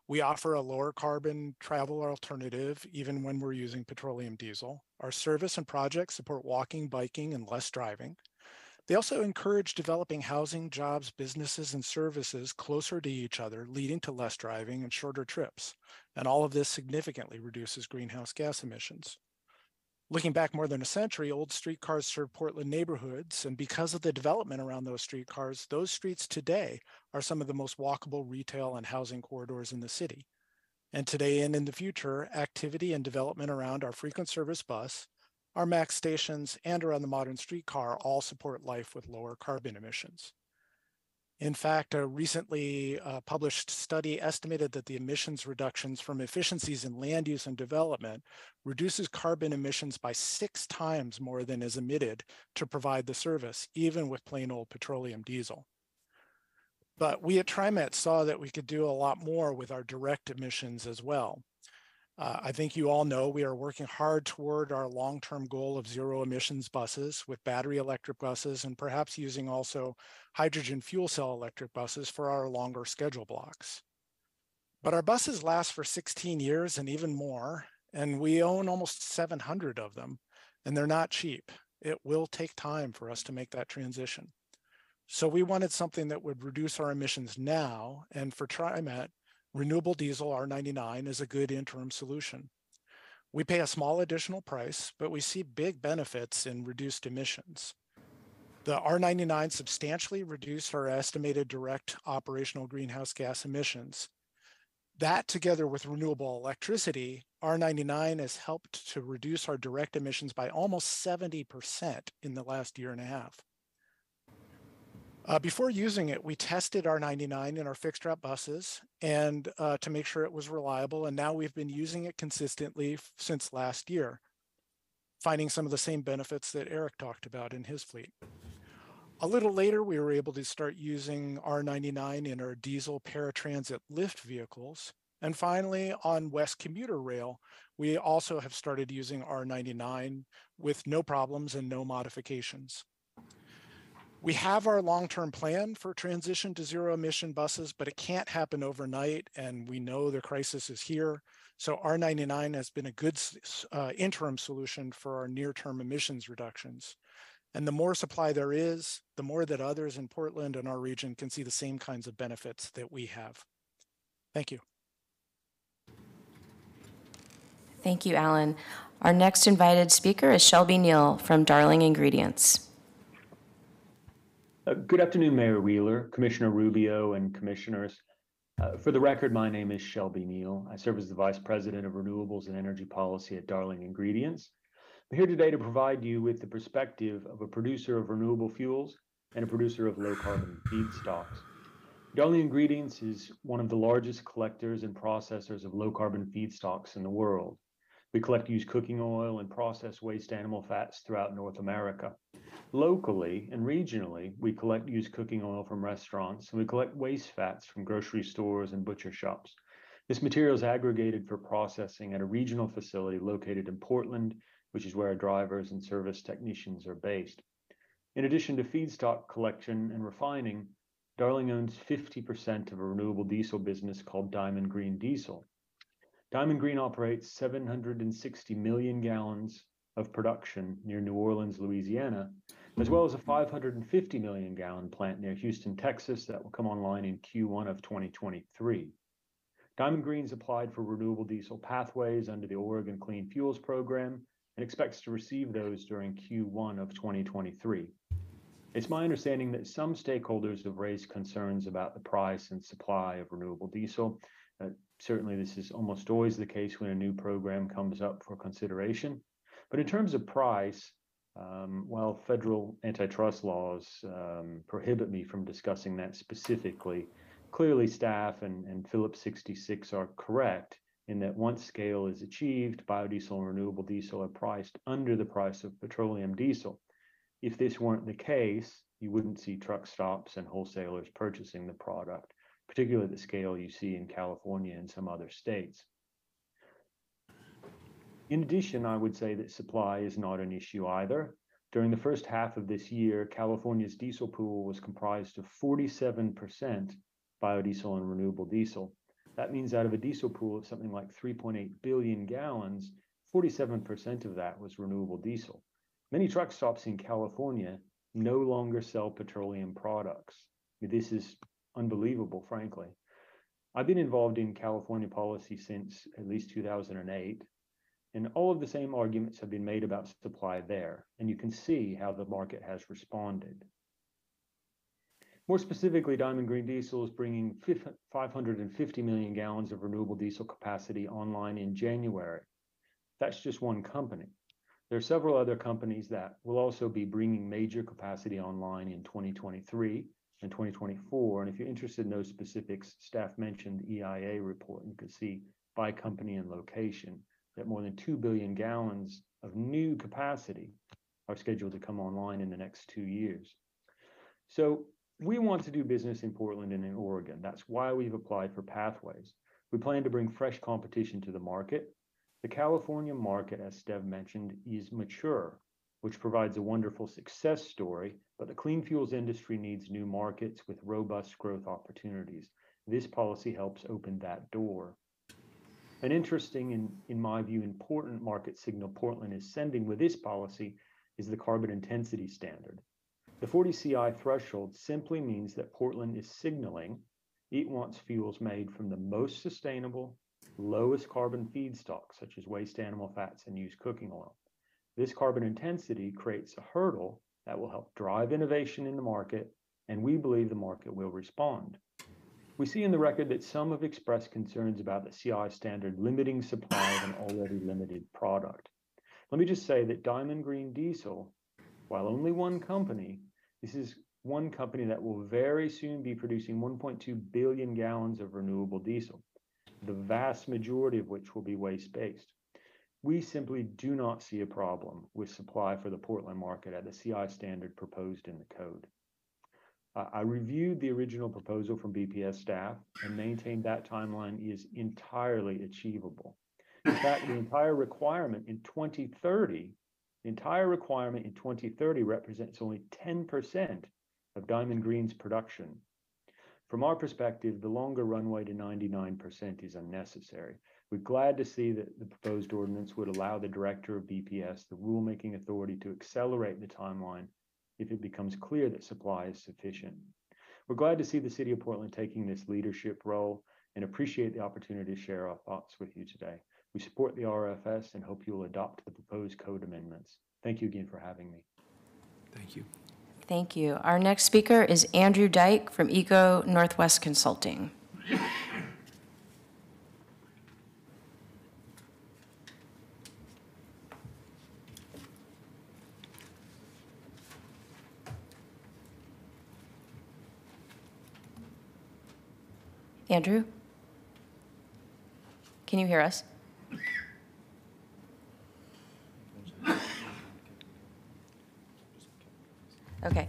We offer a lower carbon travel alternative even when we're using petroleum diesel. Our service and projects support walking, biking, and less driving. They also encourage developing housing, jobs, businesses, and services closer to each other, leading to less driving and shorter trips. And all of this significantly reduces greenhouse gas emissions. Looking back more than a century, old streetcars served Portland neighborhoods, and because of the development around those streetcars, those streets today are some of the most walkable retail and housing corridors in the city. And today and in the future, activity and development around our frequent service bus, our MAX stations, and around the modern streetcar all support life with lower carbon emissions. In fact, a recently uh, published study estimated that the emissions reductions from efficiencies in land use and development reduces carbon emissions by six times more than is emitted to provide the service, even with plain old petroleum diesel. But we at TriMet saw that we could do a lot more with our direct emissions as well. Uh, I think you all know we are working hard toward our long-term goal of zero emissions buses with battery electric buses and perhaps using also hydrogen fuel cell electric buses for our longer schedule blocks. But our buses last for 16 years and even more, and we own almost 700 of them, and they're not cheap. It will take time for us to make that transition. So we wanted something that would reduce our emissions now, and for TriMet, renewable diesel R99 is a good interim solution. We pay a small additional price, but we see big benefits in reduced emissions. The R99 substantially reduced our estimated direct operational greenhouse gas emissions. That together with renewable electricity, R99 has helped to reduce our direct emissions by almost 70% in the last year and a half. Uh, before using it, we tested R99 in our fixed route buses and uh, to make sure it was reliable. And now we've been using it consistently since last year, finding some of the same benefits that Eric talked about in his fleet. A little later, we were able to start using R99 in our diesel paratransit lift vehicles. And finally, on WES Commuter Rail, we also have started using R99 with no problems and no modifications. We have our long-term plan for transition to zero emission buses, but it can't happen overnight. And we know the crisis is here. So R99 has been a good uh, interim solution for our near-term emissions reductions. And the more supply there is, the more that others in Portland and our region can see the same kinds of benefits that we have. Thank you. Thank you, Alan. Our next invited speaker is Shelby Neal from Darling Ingredients. Uh, good afternoon, Mayor Wheeler, Commissioner Rubio, and commissioners. Uh, for the record, my name is Shelby Neal. I serve as the Vice President of Renewables and Energy Policy at Darling Ingredients. I'm here today to provide you with the perspective of a producer of renewable fuels and a producer of low carbon feedstocks. Darling Ingredients is one of the largest collectors and processors of low carbon feedstocks in the world. We collect used cooking oil and process waste animal fats throughout North America. Locally and regionally, we collect used cooking oil from restaurants and we collect waste fats from grocery stores and butcher shops. This material is aggregated for processing at a regional facility located in Portland, which is where our drivers and service technicians are based. In addition to feedstock collection and refining, Darling owns 50% of a renewable diesel business called Diamond Green Diesel. Diamond Green operates 760 million gallons of production near New Orleans, Louisiana, as well as a 550 million gallon plant near Houston, Texas that will come online in Q1 of 2023. Diamond Green's applied for renewable diesel pathways under the Oregon Clean Fuels Program and expects to receive those during Q1 of 2023. It's my understanding that some stakeholders have raised concerns about the price and supply of renewable diesel, uh, certainly, this is almost always the case when a new program comes up for consideration. But in terms of price, um, while federal antitrust laws um, prohibit me from discussing that specifically, clearly staff and, and Phillips 66 are correct in that once scale is achieved, biodiesel and renewable diesel are priced under the price of petroleum diesel. If this weren't the case, you wouldn't see truck stops and wholesalers purchasing the product particularly the scale you see in California and some other states. In addition, I would say that supply is not an issue either. During the first half of this year, California's diesel pool was comprised of 47% biodiesel and renewable diesel. That means out of a diesel pool of something like 3.8 billion gallons, 47% of that was renewable diesel. Many truck stops in California no longer sell petroleum products. This is unbelievable, frankly. I've been involved in California policy since at least 2008. And all of the same arguments have been made about supply there, and you can see how the market has responded. More specifically, Diamond Green Diesel is bringing 550 million gallons of renewable diesel capacity online in January. That's just one company. There are several other companies that will also be bringing major capacity online in 2023 and 2024. And if you're interested in those specifics, staff mentioned the EIA report, and you can see by company and location that more than 2 billion gallons of new capacity are scheduled to come online in the next two years. So we want to do business in Portland and in Oregon. That's why we've applied for pathways. We plan to bring fresh competition to the market. The California market, as Steph mentioned, is mature, which provides a wonderful success story, but the clean fuels industry needs new markets with robust growth opportunities. This policy helps open that door. An interesting and, in my view, important market signal Portland is sending with this policy is the carbon intensity standard. The 40 CI threshold simply means that Portland is signaling it wants fuels made from the most sustainable, lowest carbon feedstocks, such as waste animal fats and used cooking oil. This carbon intensity creates a hurdle that will help drive innovation in the market, and we believe the market will respond. We see in the record that some have expressed concerns about the CI standard limiting supply of an already limited product. Let me just say that Diamond Green Diesel, while only one company, this is one company that will very soon be producing 1.2 billion gallons of renewable diesel, the vast majority of which will be waste-based. We simply do not see a problem with supply for the Portland market at the CI standard proposed in the code. I reviewed the original proposal from BPS staff and maintained that timeline is entirely achievable. In fact, the entire requirement in 2030 the entire requirement in 2030 represents only 10% of Diamond Green's production. From our perspective, the longer runway to 99% is unnecessary. We're glad to see that the proposed ordinance would allow the director of BPS the rulemaking authority to accelerate the timeline if it becomes clear that supply is sufficient. We're glad to see the City of Portland taking this leadership role and appreciate the opportunity to share our thoughts with you today. We support the RFS and hope you will adopt the proposed code amendments. Thank you again for having me. Thank you. Thank you. Our next speaker is Andrew Dyke from ECONorthwest Consulting. Andrew? Can you hear us? Okay.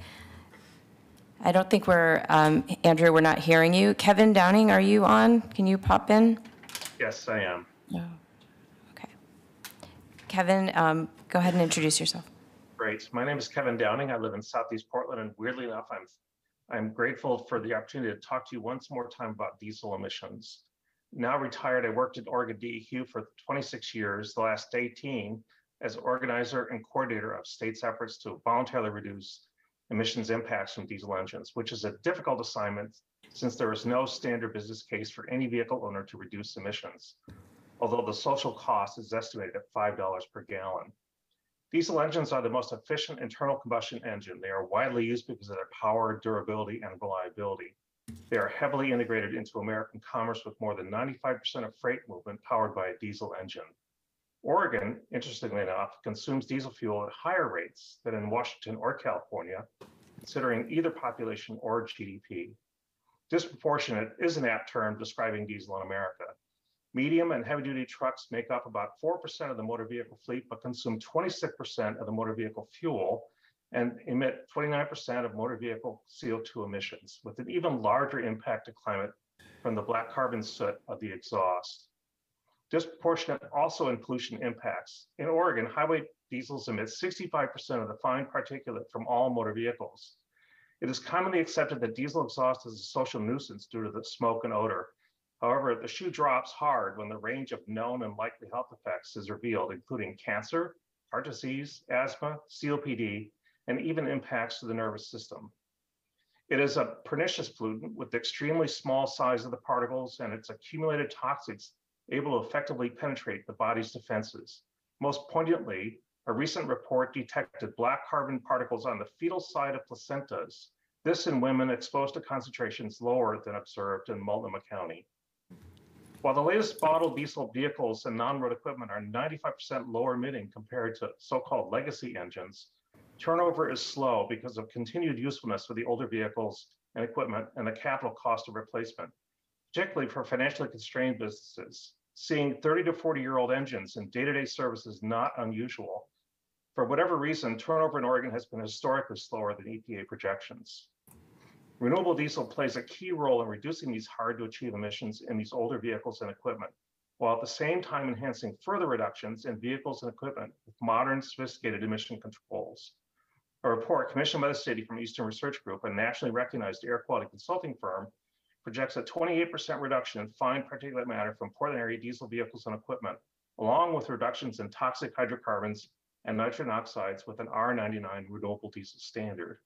I don't think we're, um, Andrew, we're not hearing you. Kevin Downing, are you on? Can you pop in? Yes, I am. No. Okay. Kevin, um, go ahead and introduce yourself. Great. My name is Kevin Downing. I live in Southeast Portland, and weirdly enough, I'm I'm grateful for the opportunity to talk to you once more time about diesel emissions. Now retired, I worked at Oregon DEQ for 26 years, the last 18 as organizer and coordinator of states' efforts to voluntarily reduce emissions impacts from diesel engines, which is a difficult assignment since there is no standard business case for any vehicle owner to reduce emissions, although the social cost is estimated at $5 per gallon. Diesel engines are the most efficient internal combustion engine. They are widely used because of their power, durability, and reliability. They are heavily integrated into American commerce with more than 95% of freight movement powered by a diesel engine. Oregon, interestingly enough, consumes diesel fuel at higher rates than in Washington or California, considering either population or GDP. Disproportionate is an apt term describing diesel in America. Medium and heavy duty trucks make up about 4% of the motor vehicle fleet, but consume 26% of the motor vehicle fuel and emit 29% of motor vehicle CO2 emissions, with an even larger impact to climate from the black carbon soot of the exhaust disproportionate also in pollution impacts. In Oregon, highway diesels emit 65% of the fine particulate from all motor vehicles. It is commonly accepted that diesel exhaust is a social nuisance due to the smoke and odor. However, the shoe drops hard when the range of known and likely health effects is revealed, including cancer, heart disease, asthma, COPD, and even impacts to the nervous system. It is a pernicious pollutant with the extremely small size of the particles and its accumulated toxins able to effectively penetrate the body's defenses. Most poignantly, a recent report detected black carbon particles on the fetal side of placentas, this in women exposed to concentrations lower than observed in Multnomah County. While the latest bottled diesel vehicles and non-road equipment are 95% lower emitting compared to so-called legacy engines, turnover is slow because of continued usefulness for the older vehicles and equipment and the capital cost of replacement, particularly for financially constrained businesses. Seeing 30 to 40 year old engines in day-to-day service is not unusual. For whatever reason, turnover in Oregon has been historically slower than EPA projections. Renewable diesel plays a key role in reducing these hard to achieve emissions in these older vehicles and equipment, while at the same time enhancing further reductions in vehicles and equipment with modern, sophisticated emission controls. A report commissioned by the city from Eastern Research Group, a nationally recognized air quality consulting firm, projects a 28% reduction in fine particulate matter from Portland area diesel vehicles and equipment, along with reductions in toxic hydrocarbons and nitrogen oxides with an R99 renewable diesel standard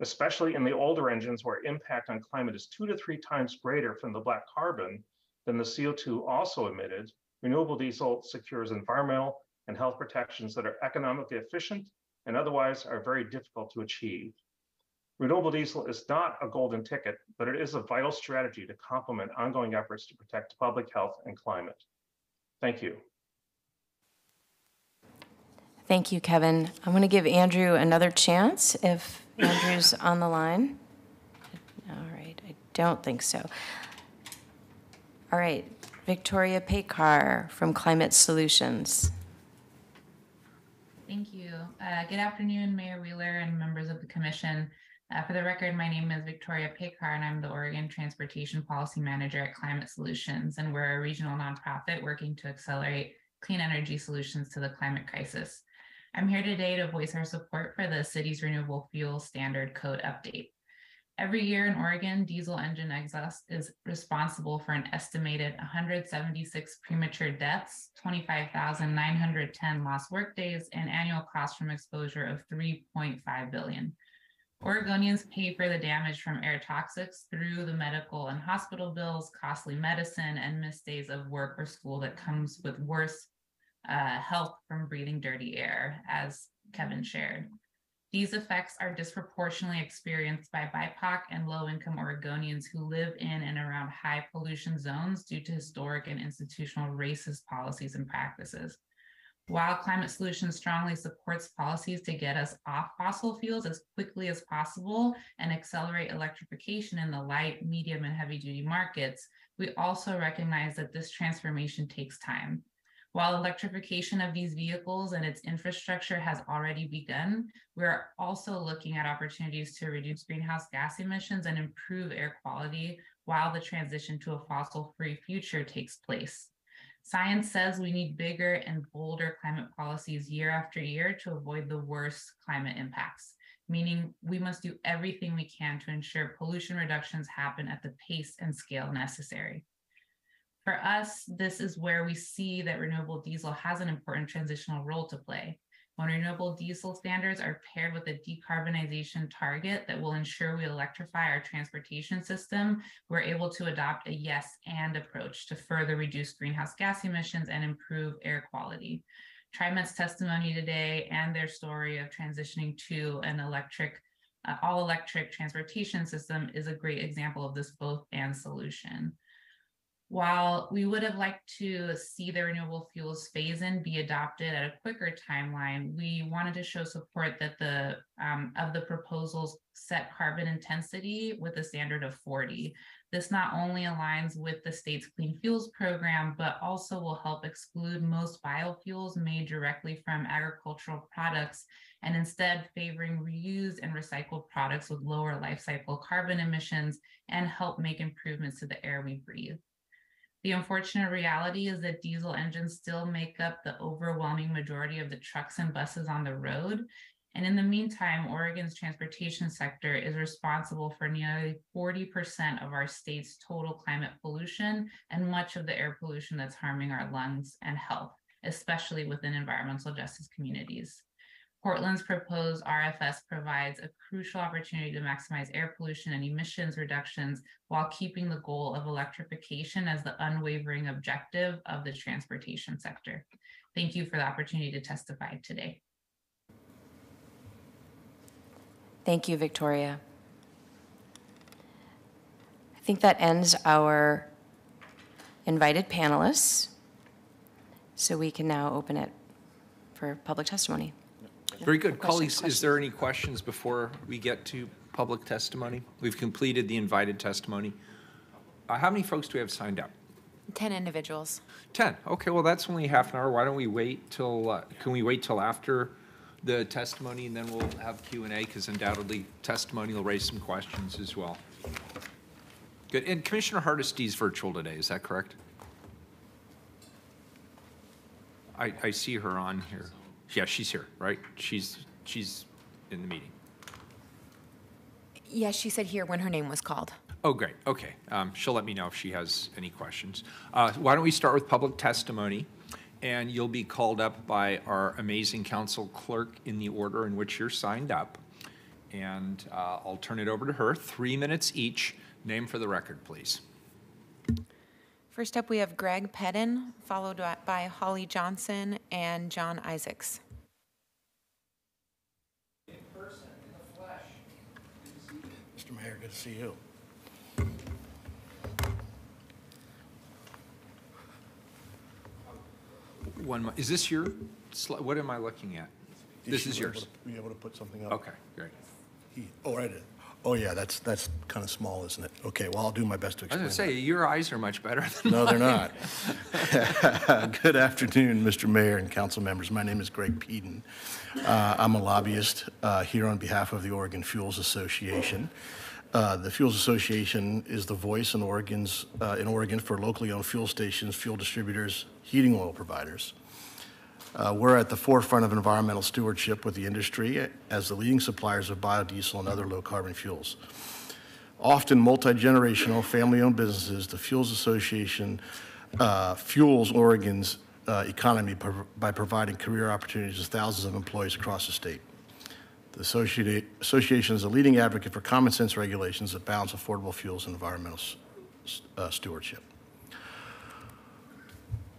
especially in the older engines where impact on climate is two to three times greater from the black carbon than the CO2 also emitted, renewable diesel secures environmental and health protections that are economically efficient and otherwise are very difficult to achieve. Renewable diesel is not a golden ticket, but it is a vital strategy to complement ongoing efforts to protect public health and climate. Thank you. Thank you, Kevin. I'm going to give Andrew another chance if Andrew's on the line. All right, I don't think so. All right, Victoria Paykar from Climate Solutions. Thank you. Uh, good afternoon, Mayor Wheeler and members of the commission. Uh, for the record, my name is Victoria Paykar and I'm the Oregon Transportation Policy Manager at Climate Solutions. And we're a regional nonprofit working to accelerate clean energy solutions to the climate crisis. I'm here today to voice our support for the city's renewable fuel standard code update. Every year in Oregon, diesel engine exhaust is responsible for an estimated 176 premature deaths, 25,910 lost workdays, and annual from exposure of 3.5 billion. Oregonians pay for the damage from air toxics through the medical and hospital bills, costly medicine, and missed days of work or school that comes with worse uh, health from breathing dirty air, as Kevin shared. These effects are disproportionately experienced by BIPOC and low income Oregonians who live in and around high pollution zones due to historic and institutional racist policies and practices. While Climate Solutions strongly supports policies to get us off fossil fuels as quickly as possible and accelerate electrification in the light, medium, and heavy duty markets, we also recognize that this transformation takes time. While electrification of these vehicles and its infrastructure has already begun, we're also looking at opportunities to reduce greenhouse gas emissions and improve air quality while the transition to a fossil-free future takes place. Science says we need bigger and bolder climate policies year after year to avoid the worst climate impacts, meaning we must do everything we can to ensure pollution reductions happen at the pace and scale necessary. For us, this is where we see that renewable diesel has an important transitional role to play. When renewable diesel standards are paired with a decarbonization target that will ensure we electrify our transportation system, we're able to adopt a yes and approach to further reduce greenhouse gas emissions and improve air quality. TriMet's testimony today and their story of transitioning to an electric, uh, all electric transportation system is a great example of this both and solution. While we would have liked to see the renewable fuels phase in be adopted at a quicker timeline, we wanted to show support that the um, of the proposals set carbon intensity with a standard of 40. This not only aligns with the state's clean fuels program, but also will help exclude most biofuels made directly from agricultural products and instead favoring reused and recycled products with lower life cycle carbon emissions and help make improvements to the air we breathe. The unfortunate reality is that diesel engines still make up the overwhelming majority of the trucks and buses on the road. And in the meantime, Oregon's transportation sector is responsible for nearly 40% of our state's total climate pollution and much of the air pollution that's harming our lungs and health, especially within environmental justice communities. Portland's proposed RFS provides a crucial opportunity to maximize air pollution and emissions reductions while keeping the goal of electrification as the unwavering objective of the transportation sector. Thank you for the opportunity to testify today. Thank you, Victoria. I think that ends our invited panelists. So we can now open it for public testimony. Very good. Colleagues, is there any questions before we get to public testimony? We've completed the invited testimony. Uh, How many folks do we have signed up? 10 individuals. 10. Okay, well, that's only half an hour. Why don't we wait till, uh, can we wait till after the testimony and then we'll have Q and A? Because undoubtedly testimony will raise some questions as well. Good. And Commissioner Hardesty's virtual today, is that correct? I, I see her on here. Yeah, she's here, right? She's, she's in the meeting. Yes, she said here when her name was called. Oh, great, okay. Um, She'll let me know if she has any questions. Uh, Why don't we start with public testimony? And you'll be called up by our amazing council clerk in the order in which you're signed up. And uh, I'll turn it over to her, three minutes each. Name for the record, please. First up, we have Greg Peden, followed by Holly Johnson and John Isaacs. Mr. Mayor, good to see you. One, is this your, sli- what am I looking at? This is should be able yours. to- Be able to put something up? Okay, great. He- Oh, right. it- Oh, yeah, that's, that's kind of small, isn't it? Okay, well, I'll do my best to I was explain. gonna say, your eyes are much better than No, they're not. Good afternoon, Mr. Mayor and council members. My name is Greg Peden. Uh, I'm a lobbyist uh, here on behalf of the Oregon Fuels Association. Uh, The Fuels Association is the voice in Oregon's, uh, in Oregon for locally owned fuel stations, fuel distributors, heating oil providers. Uh, We're at the forefront of environmental stewardship with the industry as the leading suppliers of biodiesel and other low-carbon fuels. Often multi-generational, family-owned businesses, the Fuels Association uh, fuels Oregon's uh, economy prov- by providing career opportunities to thousands of employees across the state. The associate- association is a leading advocate for common sense regulations that balance affordable fuels and environmental uh, stewardship.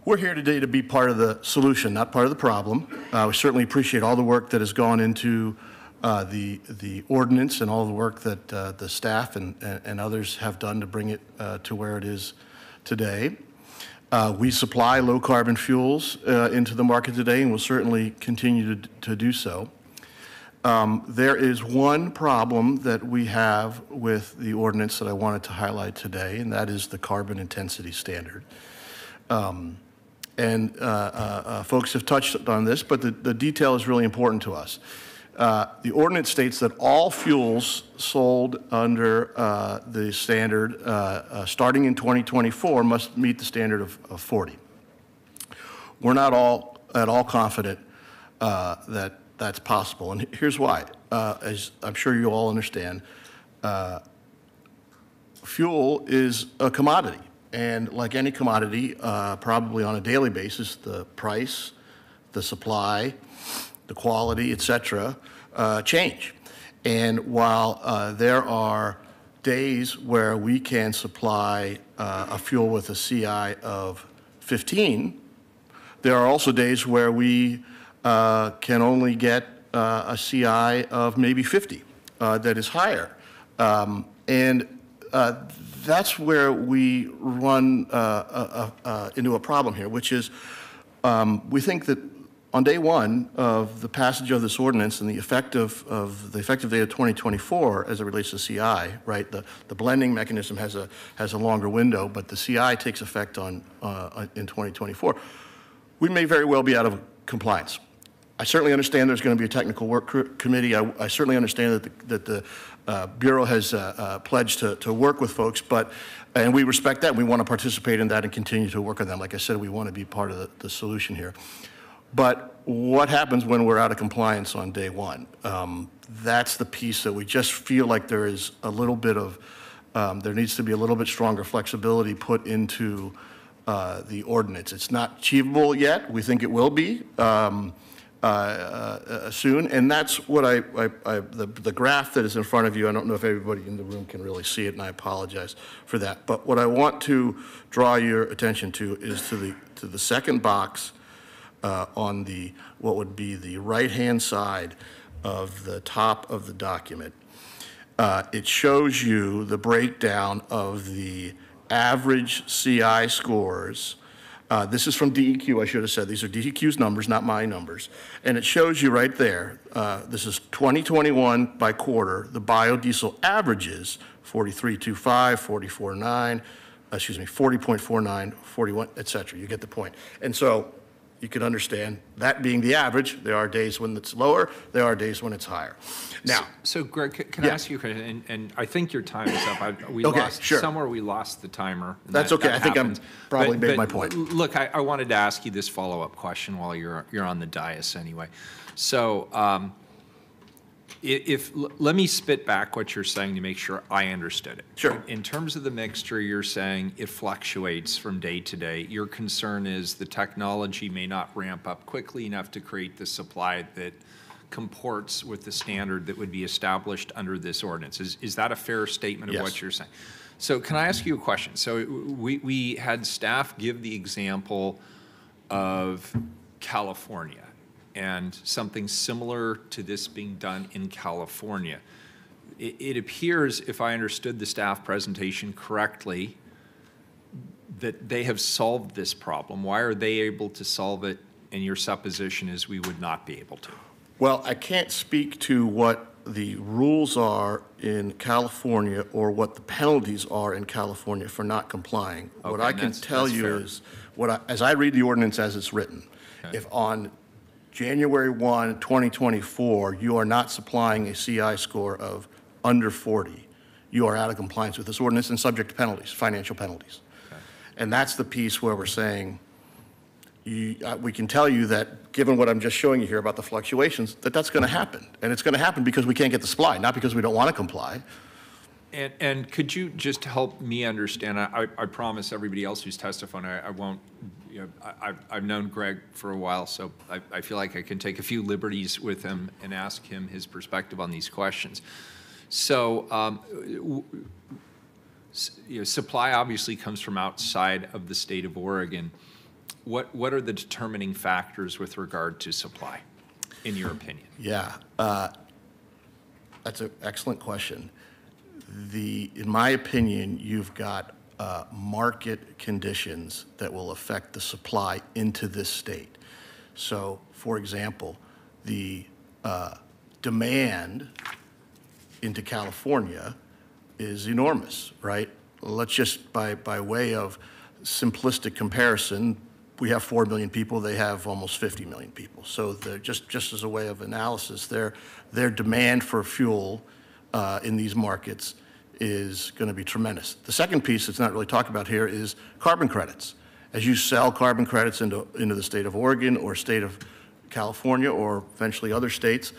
We're here today to be part of the solution, not part of the problem. Uh, We certainly appreciate all the work that has gone into uh, the, the ordinance and all the work that uh, the staff and, and others have done to bring it uh, to where it is today. Uh, We supply low-carbon fuels uh, into the market today and will certainly continue to, to do so. Um, There is one problem that we have with the ordinance that I wanted to highlight today, and that is the carbon intensity standard. Um, And uh, uh, uh, folks have touched on this, but the, the detail is really important to us. Uh, The ordinance states that all fuels sold under uh, the standard, starting in 2024, must meet the standard of of 40. We're not all, at all confident that that's possible, and here's why. As I'm sure you all understand, fuel is a commodity. And like any commodity, uh, probably on a daily basis, the price, the supply, the quality, et cetera, uh, change. And while uh, there are days where we can supply uh, a fuel with a CI of 15, there are also days where we uh, can only get uh, a CI of maybe 50 uh, that is higher. Um, And uh, that's where we run uh, uh, uh, into a problem here, which is um, we think that on day one of the passage of this ordinance and the effective of the effective date of 2024 as it relates to CI, right? The, the blending mechanism has a has a longer window, but the CI takes effect on uh, in 2024. We may very well be out of compliance. I certainly understand there's going to be a technical work committee. I, I certainly understand that the, that the uh, Bureau has uh, uh, pledged to, to work with folks, but, and we respect that. We want to participate in that and continue to work on them. Like I said, we want to be part of the, the solution here. But what happens when we're out of compliance on day one? Um, That's the piece that we just feel like there is a little bit of, um, there needs to be a little bit stronger flexibility put into uh, the ordinance. It's not achievable yet. We think it will be um, soon. And that's what I, I- I- the the graph that is in front of you, I don't know if everybody in the room can really see it, and I apologize for that. But what I want to draw your attention to is to the, to the second box uh, on the, what would be the right-hand side of the top of the document. Uh, It shows you the breakdown of the average CI scores. Uh, This is from DEQ, I should have said. These are DEQ's numbers, not my numbers. And it shows you right there, uh, this is 2021 by quarter, the biodiesel averages 43.25, 44.9, excuse me, 40.49, 41, et cetera. You get the point. And so you can understand, that being the average, there are days when it's lower, there are days when it's higher. Now, So Greg, c- can I ask you, a question? and, and I think your time is up. I- We Okay, lost, sure. somewhere we lost the timer. That's that- okay. that I think I'm probably But- made my point. Look, I, I wanted to ask you this follow-up question while you're, you're on the dais anyway. So um, if, let me spit back what you're saying to make sure I understood it. Sure. In terms of the mixture, you're saying it fluctuates from day to day. Your concern is the technology may not ramp up quickly enough to create the supply that comports with the standard that would be established under this ordinance. Is, is that a fair statement of Yes. what you're saying? So can I ask you a question? So uh, we, we had staff give the example of California and something similar to this being done in California. It, it appears, if I understood the staff presentation correctly, that they have solved this problem. Why are they able to solve it? And your supposition is we would not be able to. Well, I can't speak to what the rules are in California or what the penalties are in California for not complying. What I can tell you fair. is, what I, as I read the ordinance as it's written, Okay. if on January 1, 2024, you are not supplying a CI score of under 40, you are out of compliance with this ordinance and subject to penalties, financial penalties. And that's the piece where we're saying, you, uh, we can tell you that, given what I'm just showing you here about the fluctuations, that that's going to happen. And it's going to happen because we can't get the supply, not because we don't want to comply. And, and could you just help me understand, I, I promise everybody else who's testifying, I, I won't, you know, I, I've- I've known Greg for a while, so I, I feel like I can take a few liberties with him and ask him his perspective on these questions. So, um, you know, supply obviously comes from outside of the state of Oregon. What, what are the determining factors with regard to supply, in your opinion? Yeah, uh, that's an excellent question. The, in my opinion, you've got uh, market conditions that will affect the supply into this state. So, for example, the uh, demand into California is enormous, right? Let's just, by, by way of simplistic comparison, we have 4 million people, they have almost 50 million people. So just, just as a way of analysis, their, their demand for fuel uh, in these markets is going to be tremendous. The second piece that's not really talked about here is carbon credits. As you sell carbon credits into, into the state of Oregon or state of California or eventually other states,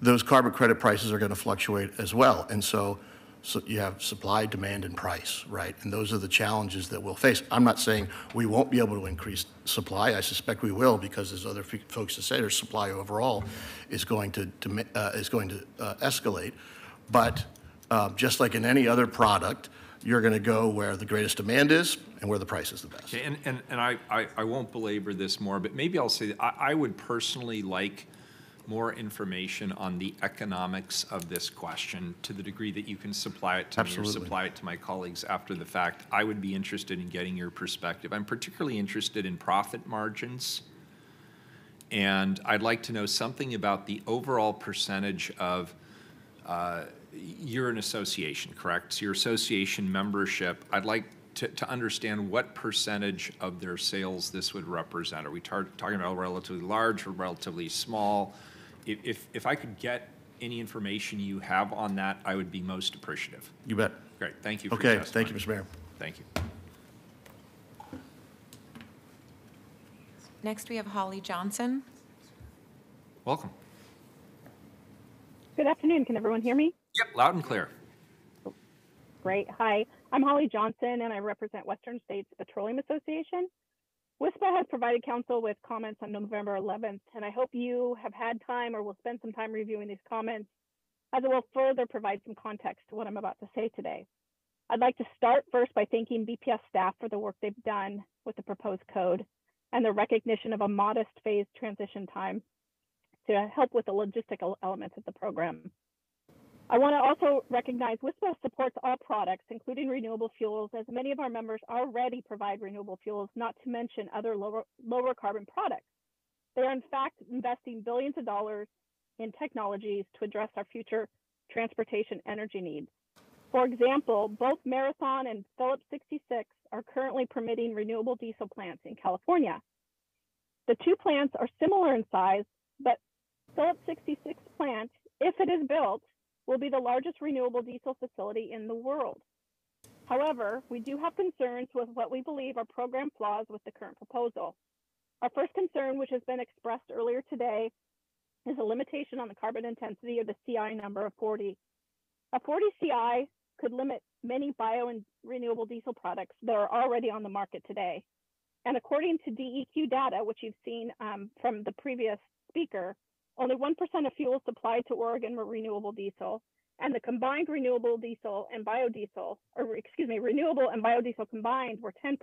those carbon credit prices are going to fluctuate as well. And so, so you have supply, demand, and price, right? And those are the challenges that we'll face. I'm not saying we won't be able to increase supply. I suspect we will because, as other folks have said, our supply overall is going to, to uh, is going to uh, escalate. But uh, just like in any other product, you're going to go where the greatest demand is and where the price is the best. Okay, and, and, and I, I, I won't belabor this more, but maybe I'll say, that I, I would personally like more information on the economics of this question to the degree that you can supply it to me or Absolutely. supply it to my colleagues after the fact. I would be interested in getting your perspective. I'm particularly interested in profit margins. And I'd like to know something about the overall percentage of, uh, you're an association, correct? So your association membership, I'd like to, to understand what percentage of their sales this would represent. Are we tar- talking about relatively large or relatively small? If, if, if I could get any information you have on that, I would be most appreciative. You bet. Great, thank you for your Okay, thank you, testimony. Mr. Mayor. Thank you. Next, we have Holly Johnson. Welcome. Good afternoon. Can everyone hear me? Yep, loud and clear. Great. Hi, I'm Holly Johnson, and I represent Western States Petroleum Association. WSPA has provided council with comments on November 11th, and I hope you have had time or will spend some time reviewing these comments, as it will further provide some context to what I'm about to say today. I'd like to start first by thanking BPS staff for the work they've done with the proposed code. and the recognition of a modest phased transition time to help with the logistical elements of the program. I want to also recognize WSPA supports all products, including renewable fuels, as many of our members already provide renewable fuels, not to mention other lower, lower carbon products. They are in fact investing billions of dollars in technologies to address our future transportation energy needs. For example, both Marathon and Phillips 66 are currently permitting renewable diesel plants in California. The two plants are similar in size, but Phillips 66 plant, if it is built, will be the largest renewable diesel facility in the world. However, we do have concerns with what we believe are program flaws with the current proposal. Our first concern, which has been expressed earlier today, is a limitation on the carbon intensity of the CI number of 40. A 40 CI could limit many bio and renewable diesel products that are already on the market today. And according to DEQ data, which you've seen um, from the previous speaker, only 1% of fuel supplied to Oregon were renewable diesel, and the combined renewable diesel and biodiesel, or excuse me, renewable and biodiesel combined were 10%.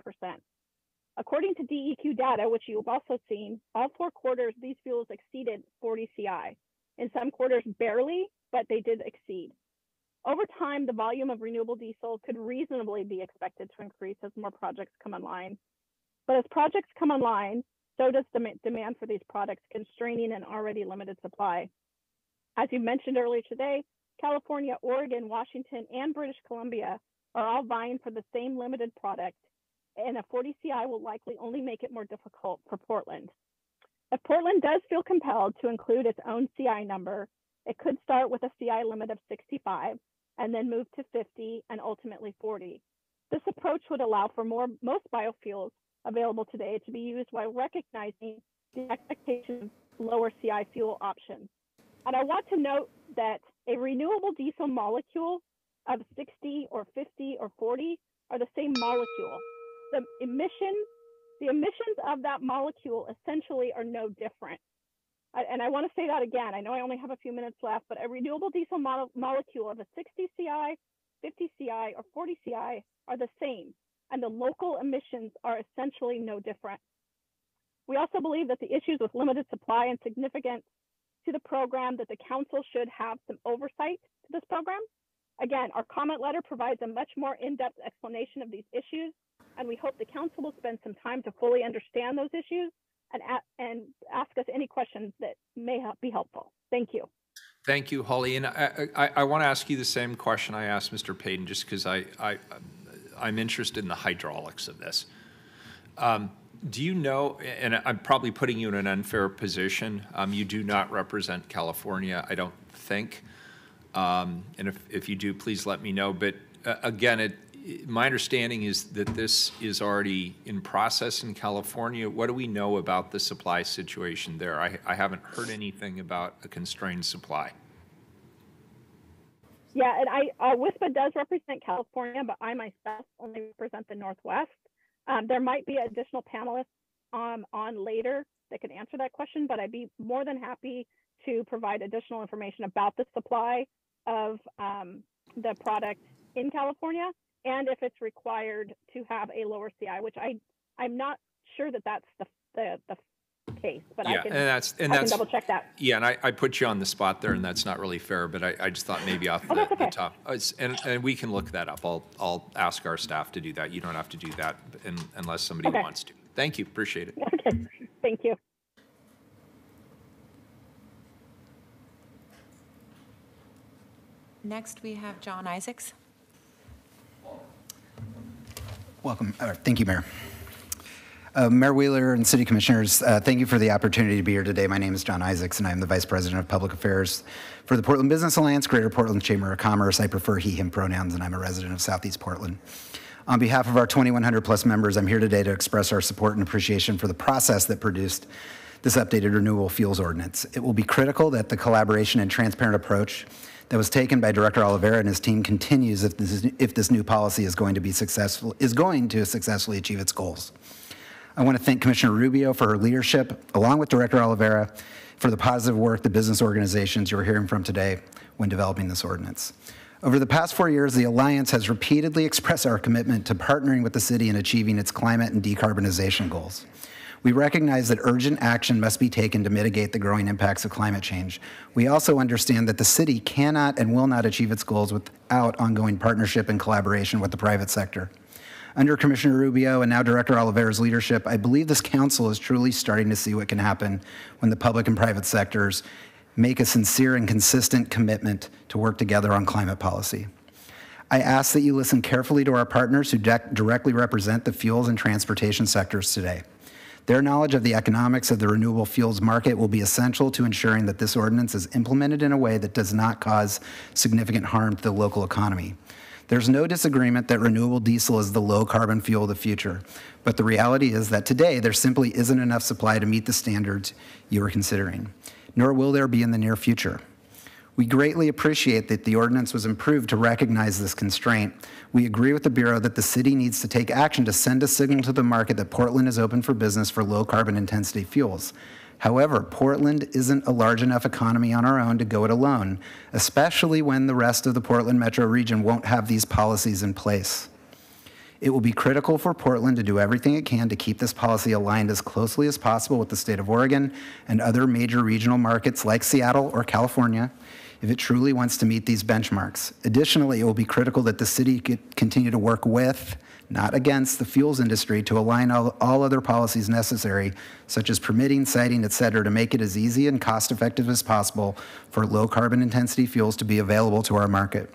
According to DEQ data, which you've also seen, all four quarters, these fuels exceeded 40 CI. In some quarters, barely, but they did exceed. Over time, the volume of renewable diesel could reasonably be expected to increase as more projects come online. But as projects come online, so does the demand for these products, constraining an already limited supply. As you mentioned earlier today, California, Oregon, Washington, and British Columbia are all vying for the same limited product, and a 40 CI will likely only make it more difficult for Portland. If Portland does feel compelled to include its own CI number, it could start with a CI limit of 65 and then move to 50 and ultimately 40. This approach would allow for more most biofuels available today to be used while recognizing the expectation of lower CI fuel options. And I want to note that a renewable diesel molecule of 60 or 50 or 40 are the same molecule. The emissions, the emissions of that molecule essentially are no different. And I want to say that again. I know I only have a few minutes left, but a renewable diesel mo molecule of a 60 CI, 50 CI, or 40 CI are the same and the local emissions are essentially no different. We also believe that the issues with limited supply and significance to the program that the council should have some oversight to this program. Again, our comment letter provides a much more in-depth explanation of these issues, and we hope the council will spend some time to fully understand those issues and, and ask us any questions that may be helpful. Thank you. Thank you, Holly. And I, I, I want to ask you the same question I asked Mr. Peden, just because I, I, I'm interested in the hydraulics of this. Um, do you know, and I'm probably putting you in an unfair position, um, you do not represent California, I don't think. Um, and if, if you do, please let me know. But uh, again, it, my understanding is that this is already in process in California. What do we know about the supply situation there? I, I haven't heard anything about a constrained supply. Yeah, and I uh, WSPA does represent California, but I myself only represent the Northwest. Um, there might be additional panelists um, on later that can answer that question, but I'd be more than happy to provide additional information about the supply of um, the product in California and if it's required to have a lower CI, which I I'm not sure that that's the the, the case, but yeah, I can, and that's and I that's can double check that. Yeah, and I, I put you on the spot there, and that's not really fair, but I, I just thought maybe off Oh, the, okay. the top. Uh, And, and we can look that up. I'll I'll ask our staff to do that. You don't have to do that in, unless somebody Okay. wants to. Thank you. Appreciate it. Okay, thank you. Next, we have John Isaacs. Welcome. Uh, Thank you, Mayor. Uh, Mayor Wheeler and City Commissioners, uh, thank you for the opportunity to be here today. My name is John Isaacs, and I'm the Vice President of Public Affairs for the Portland Business Alliance, Greater Portland Chamber of Commerce. I prefer he, him pronouns, and I'm a resident of Southeast Portland. On behalf of our 2,100 plus members, I'm here today to express our support and appreciation for the process that produced this updated renewable fuels ordinance. It will be critical that the collaboration and transparent approach that was taken by Director Oliveira and his team continues if this, if this new policy is going to be successful, is going to successfully achieve its goals. I want to thank Commissioner Rubio for her leadership, along with Director Oliveira, for the positive work the business organizations you're hearing from today when developing this ordinance. Over the past four years, the Alliance has repeatedly expressed our commitment to partnering with the city in achieving its climate and decarbonization goals. We recognize that urgent action must be taken to mitigate the growing impacts of climate change. We also understand that the city cannot and will not achieve its goals without ongoing partnership and collaboration with the private sector. Under Commissioner Rubio and now Director Oliveira's leadership, I believe this council is truly starting to see what can happen when the public and private sectors make a sincere and consistent commitment to work together on climate policy. I ask that you listen carefully to our partners who directly represent the fuels and transportation sectors today. Their knowledge of the economics of the renewable fuels market will be essential to ensuring that this ordinance is implemented in a way that does not cause significant harm to the local economy. There's no disagreement that renewable diesel is the low carbon fuel of the future, but the reality is that today there simply isn't enough supply to meet the standards you are considering, nor will there be in the near future. We greatly appreciate that the ordinance was improved to recognize this constraint. We agree with the Bureau that the city needs to take action to send a signal to the market that Portland is open for business for low carbon intensity fuels. However, Portland isn't a large enough economy on our own to go it alone, especially when the rest of the Portland metro region won't have these policies in place. It will be critical for Portland to do everything it can to keep this policy aligned as closely as possible with the state of Oregon and other major regional markets like Seattle or California if it truly wants to meet these benchmarks. Additionally, it will be critical that the city continue to work with, not against, the fuels industry to align all, all other policies necessary, such as permitting, siting, et cetera, to make it as easy and cost effective as possible for low carbon intensity fuels to be available to our market.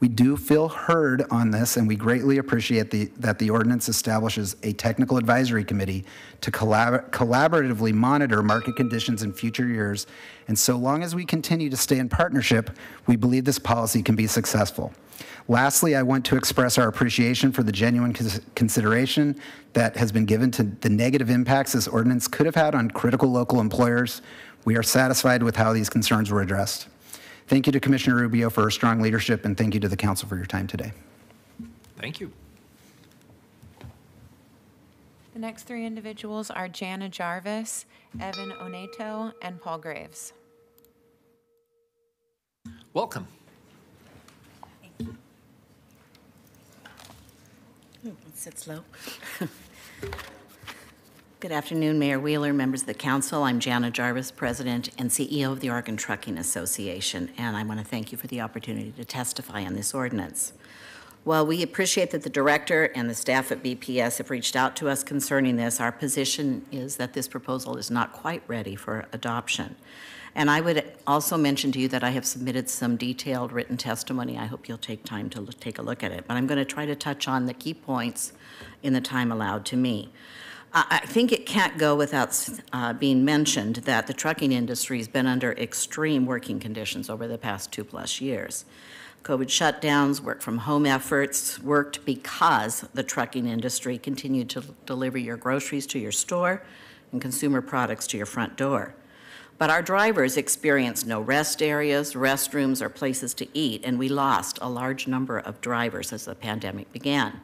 We do feel heard on this, and we greatly appreciate the, that the ordinance establishes a technical advisory committee to collab- collaboratively monitor market conditions in future years. And so long as we continue to stay in partnership, we believe this policy can be successful. Lastly, I want to express our appreciation for the genuine consideration that has been given to the negative impacts this ordinance could have had on critical local employers. We are satisfied with how these concerns were addressed. Thank you to Commissioner Rubio for her strong leadership, and thank you to the council for your time today. Thank you. The next three individuals are Jana Jarvis, Evan Oneto, and Paul Graves. Welcome. Sit slow. Good afternoon, Mayor Wheeler, members of the council. I'm Jana Jarvis, President and CEO of the Oregon Trucking Association, and I want to thank you for the opportunity to testify on this ordinance. While we appreciate that the director and the staff at BPS have reached out to us concerning this, our position is that this proposal is not quite ready for adoption. And I would also mention to you that I have submitted some detailed written testimony. I hope you'll take time to take a look at it. But I'm going to try to touch on the key points in the time allowed to me. I think it can't go without uh, being mentioned that the trucking industry has been under extreme working conditions over the past two plus years. COVID shutdowns, work from home efforts worked because the trucking industry continued to deliver your groceries to your store and consumer products to your front door. But our drivers experienced no rest areas, restrooms, or places to eat, and we lost a large number of drivers as the pandemic began.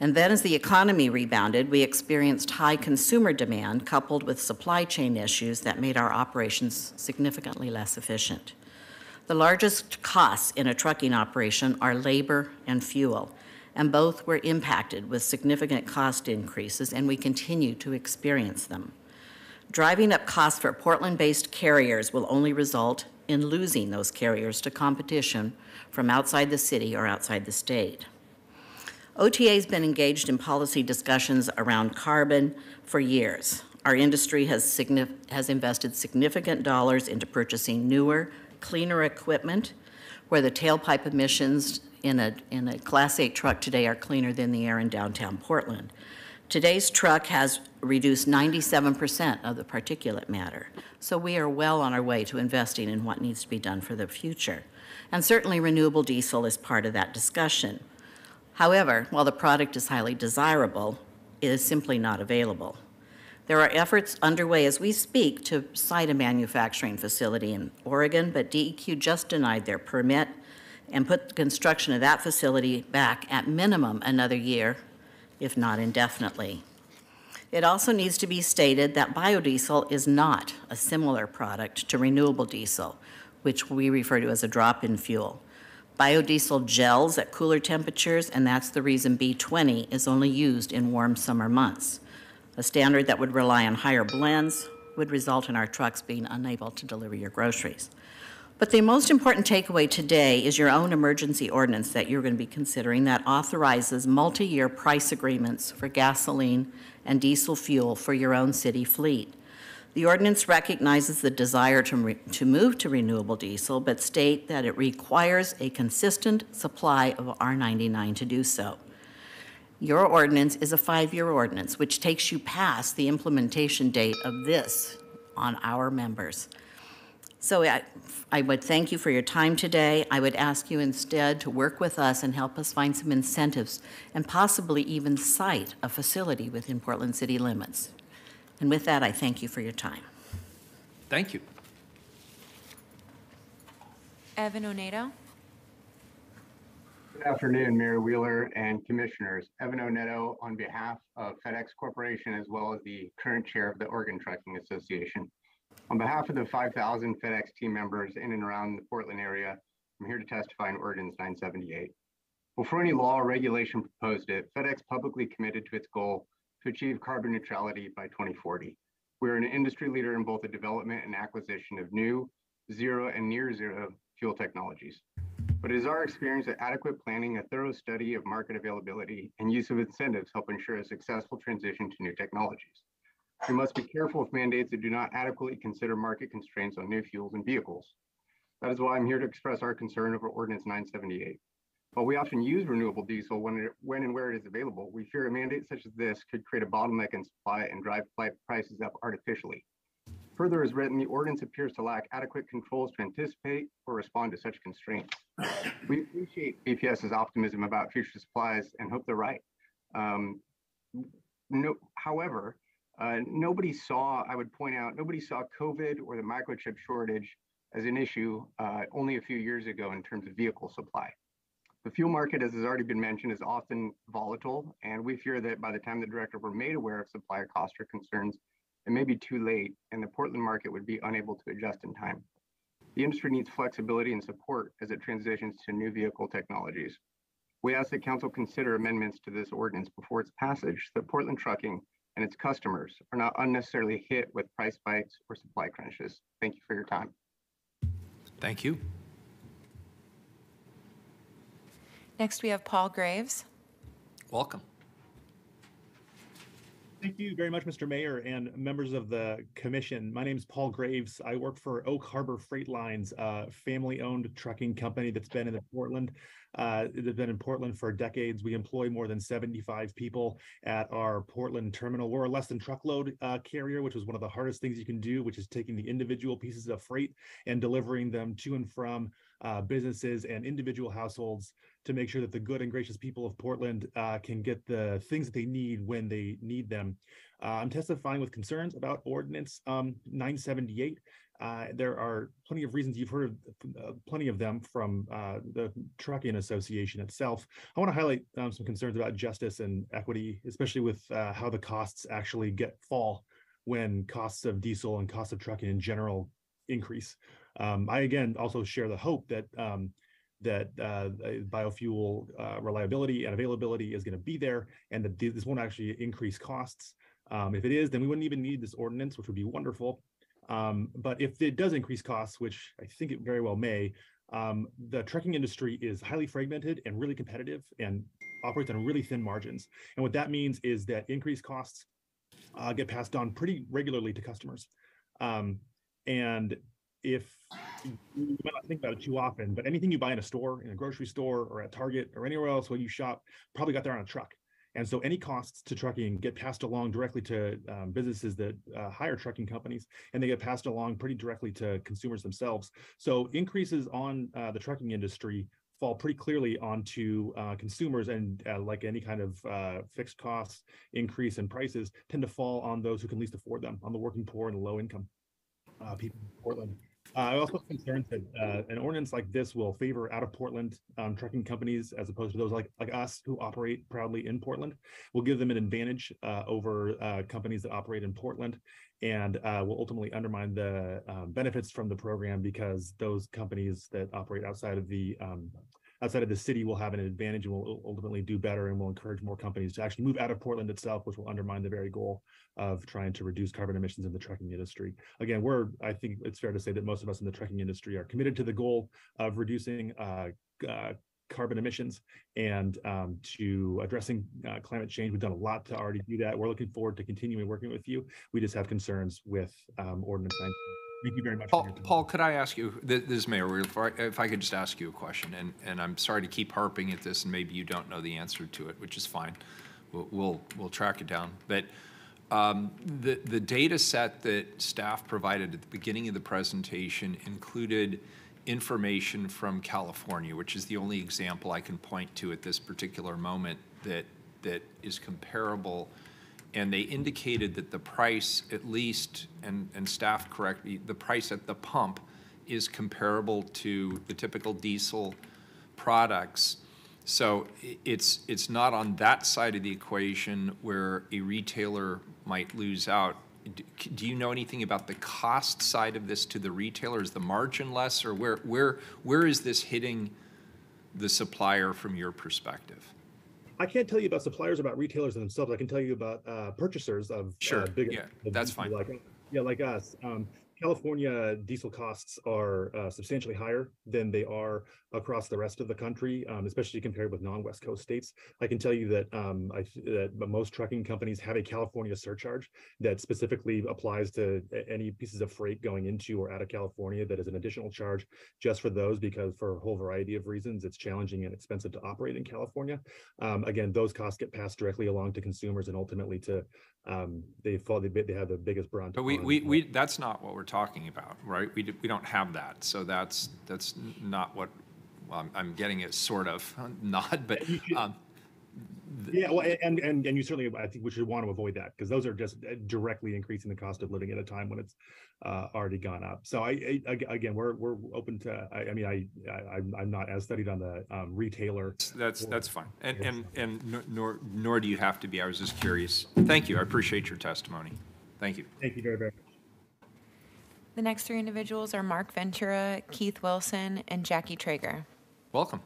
And then, as the economy rebounded, we experienced high consumer demand coupled with supply chain issues that made our operations significantly less efficient. The largest costs in a trucking operation are labor and fuel, and both were impacted with significant cost increases, and we continue to experience them. Driving up costs for Portland based carriers will only result in losing those carriers to competition from outside the city or outside the state. OTA has been engaged in policy discussions around carbon for years. Our industry has, has invested significant dollars into purchasing newer, cleaner equipment, where the tailpipe emissions in a, in a Class 8 truck today are cleaner than the air in downtown Portland. Today's truck has reduced 97% of the particulate matter. So we are well on our way to investing in what needs to be done for the future. And certainly renewable diesel is part of that discussion. However, while the product is highly desirable, it is simply not available. There are efforts underway as we speak to site a manufacturing facility in Oregon, but DEQ just denied their permit and put the construction of that facility back at minimum another year, if not indefinitely. It also needs to be stated that biodiesel is not a similar product to renewable diesel, which we refer to as a drop in fuel. Biodiesel gels at cooler temperatures, and that's the reason B20 is only used in warm summer months. A standard that would rely on higher blends would result in our trucks being unable to deliver your groceries. But the most important takeaway today is your own emergency ordinance that you're going to be considering that authorizes multi-year price agreements for gasoline and diesel fuel for your own city fleet. The ordinance recognizes the desire to, to move to renewable diesel, but state that it requires a consistent supply of R99 to do so. Your ordinance is a five-year ordinance, which takes you past the implementation date of this on our members. So I, I would thank you for your time today. I would ask you instead to work with us and help us find some incentives and possibly even site a facility within Portland city limits. And with that, I thank you for your time. Thank you. Evan Oneto. Good afternoon, Mayor Wheeler and Commissioners. Evan Oneto on behalf of FedEx Corporation, as well as the current chair of the Oregon Trucking Association. On behalf of the 5,000 FedEx team members in and around the Portland area, I'm here to testify in Ordinance 978. Before any law or regulation proposed it, FedEx publicly committed to its goal achieve carbon neutrality by 2040. We are an industry leader in both the development and acquisition of new, zero, and near zero fuel technologies. But it is our experience that adequate planning, a thorough study of market availability, and use of incentives help ensure a successful transition to new technologies. We must be careful with mandates that do not adequately consider market constraints on new fuels and vehicles. That is why I'm here to express our concern over Ordinance 978. While we often use renewable diesel when, it, when and where it is available, we fear a mandate such as this could create a bottleneck in supply and drive prices up artificially. Further, as written, the ordinance appears to lack adequate controls to anticipate or respond to such constraints. We appreciate BPS's optimism about future supplies and hope they're right. Um, no, however, uh, nobody saw, I would point out, nobody saw COVID or the microchip shortage as an issue uh, only a few years ago in terms of vehicle supply. The fuel market, as has already been mentioned, is often volatile, and we fear that by the time the director were made aware of supplier cost or concerns, it may be too late, and the Portland market would be unable to adjust in time. The industry needs flexibility and support as it transitions to new vehicle technologies. We ask that council consider amendments to this ordinance before its passage so that Portland Trucking and its customers are not unnecessarily hit with price spikes or supply crunches. Thank you for your time. Thank you. Next, we have Paul Graves. Welcome. Thank you very much, Mr. Mayor and members of the commission. My name is Paul Graves. I work for Oak Harbor Freight Lines, a family-owned trucking company that's been in Portland. Uh, it's been in Portland for decades. We employ more than 75 people at our Portland terminal. We're a less than truckload uh, carrier, which is one of the hardest things you can do, which is taking the individual pieces of freight and delivering them to and from uh, businesses and individual households to make sure that the good and gracious people of Portland uh, can get the things that they need when they need them. Uh, I'm testifying with concerns about Ordinance um, 978. Uh, there are plenty of reasons you've heard uh, plenty of them from uh, the Trucking Association itself. I want to highlight um, some concerns about justice and equity, especially with uh, how the costs actually get fall when costs of diesel and costs of trucking in general increase. Um, I again also share the hope that um, that uh, biofuel uh, reliability and availability is going to be there, and that this won't actually increase costs. Um, if it is, then we wouldn't even need this ordinance, which would be wonderful. Um, but if it does increase costs, which I think it very well may, um, the trucking industry is highly fragmented and really competitive and operates on really thin margins. And what that means is that increased costs uh, get passed on pretty regularly to customers. Um, and if you might not think about it too often, but anything you buy in a store, in a grocery store or at Target or anywhere else where you shop, probably got there on a truck. And so any costs to trucking get passed along directly to um, businesses that uh, hire trucking companies, and they get passed along pretty directly to consumers themselves. So increases on uh, the trucking industry fall pretty clearly onto uh, consumers and uh, like any kind of uh, fixed costs increase in prices tend to fall on those who can least afford them, on the working poor and the low income uh, people in Portland. Uh, I also have concerns that uh, an ordinance like this will favor out of Portland um, trucking companies as opposed to those like like us who operate proudly in Portland. Will give them an advantage uh, over uh, companies that operate in Portland, and uh, will ultimately undermine the um, benefits from the program because those companies that operate outside of the um, outside of the city will have an advantage and will ultimately do better and will encourage more companies to actually move out of Portland itself, which will undermine the very goal of trying to reduce carbon emissions in the trucking industry. Again, we're, I think it's fair to say that most of us in the trucking industry are committed to the goal of reducing uh, uh, carbon emissions and um, to addressing uh, climate change. We've done a lot to already do that. We're looking forward to continuing working with you. We just have concerns with um, ordinance 19. Thank you very much. Paul, Paul, could I ask you, this is Mayor, if I- if I could just ask you a question, and, and I'm sorry to keep harping at this, and maybe you don't know the answer to it, which is fine. We'll, we'll, we'll track it down. But um, the, the data set that staff provided at the beginning of the presentation included information from California, which is the only example I can point to at this particular moment that, that is comparable. And they indicated that the price, at least, and, and staff correct me, the price at the pump is comparable to the typical diesel products. So it's, it's not on that side of the equation where a retailer might lose out. Do you know anything about the cost side of this to the retailer? Is the margin less, or where, where, where is this hitting the supplier from your perspective? I can't tell you about suppliers, about retailers themselves. I can tell you about uh, purchasers of Sure, uh, big, yeah, of that's fine. Like, yeah, like us. Um, California diesel costs are uh, substantially higher than they are across the rest of the country, um, especially compared with non-West Coast states. I can tell you that um, I, that most trucking companies have a California surcharge that specifically applies to any pieces of freight going into or out of California. That is an additional charge just for those because for a whole variety of reasons, it's challenging and expensive to operate in California. Um, again, those costs get passed directly along to consumers and ultimately to um, they fall. They, they have the biggest brunt. But we, on- we, we, that's not what we're talking about, right? We, do- we don't have that, so that's, that's not what, well, I'm, I'm getting it sort of, not, but, um, Yeah, well, and and and you certainly, I think we should want to avoid that because those are just uh, directly increasing the cost of living at a time when it's uh, already gone up. So I, I again, we're we're open to. I, I mean, I, I I'm I'm not as studied on the um, retailer. that's, that's fine. And, and, and nor- nor, nor do you have to be, I was just curious. Thank you, I appreciate your testimony. Thank you. Thank you very very much. The next three individuals are Mark Ventura, Keith Wilson, and Jackie Traeger. Welcome.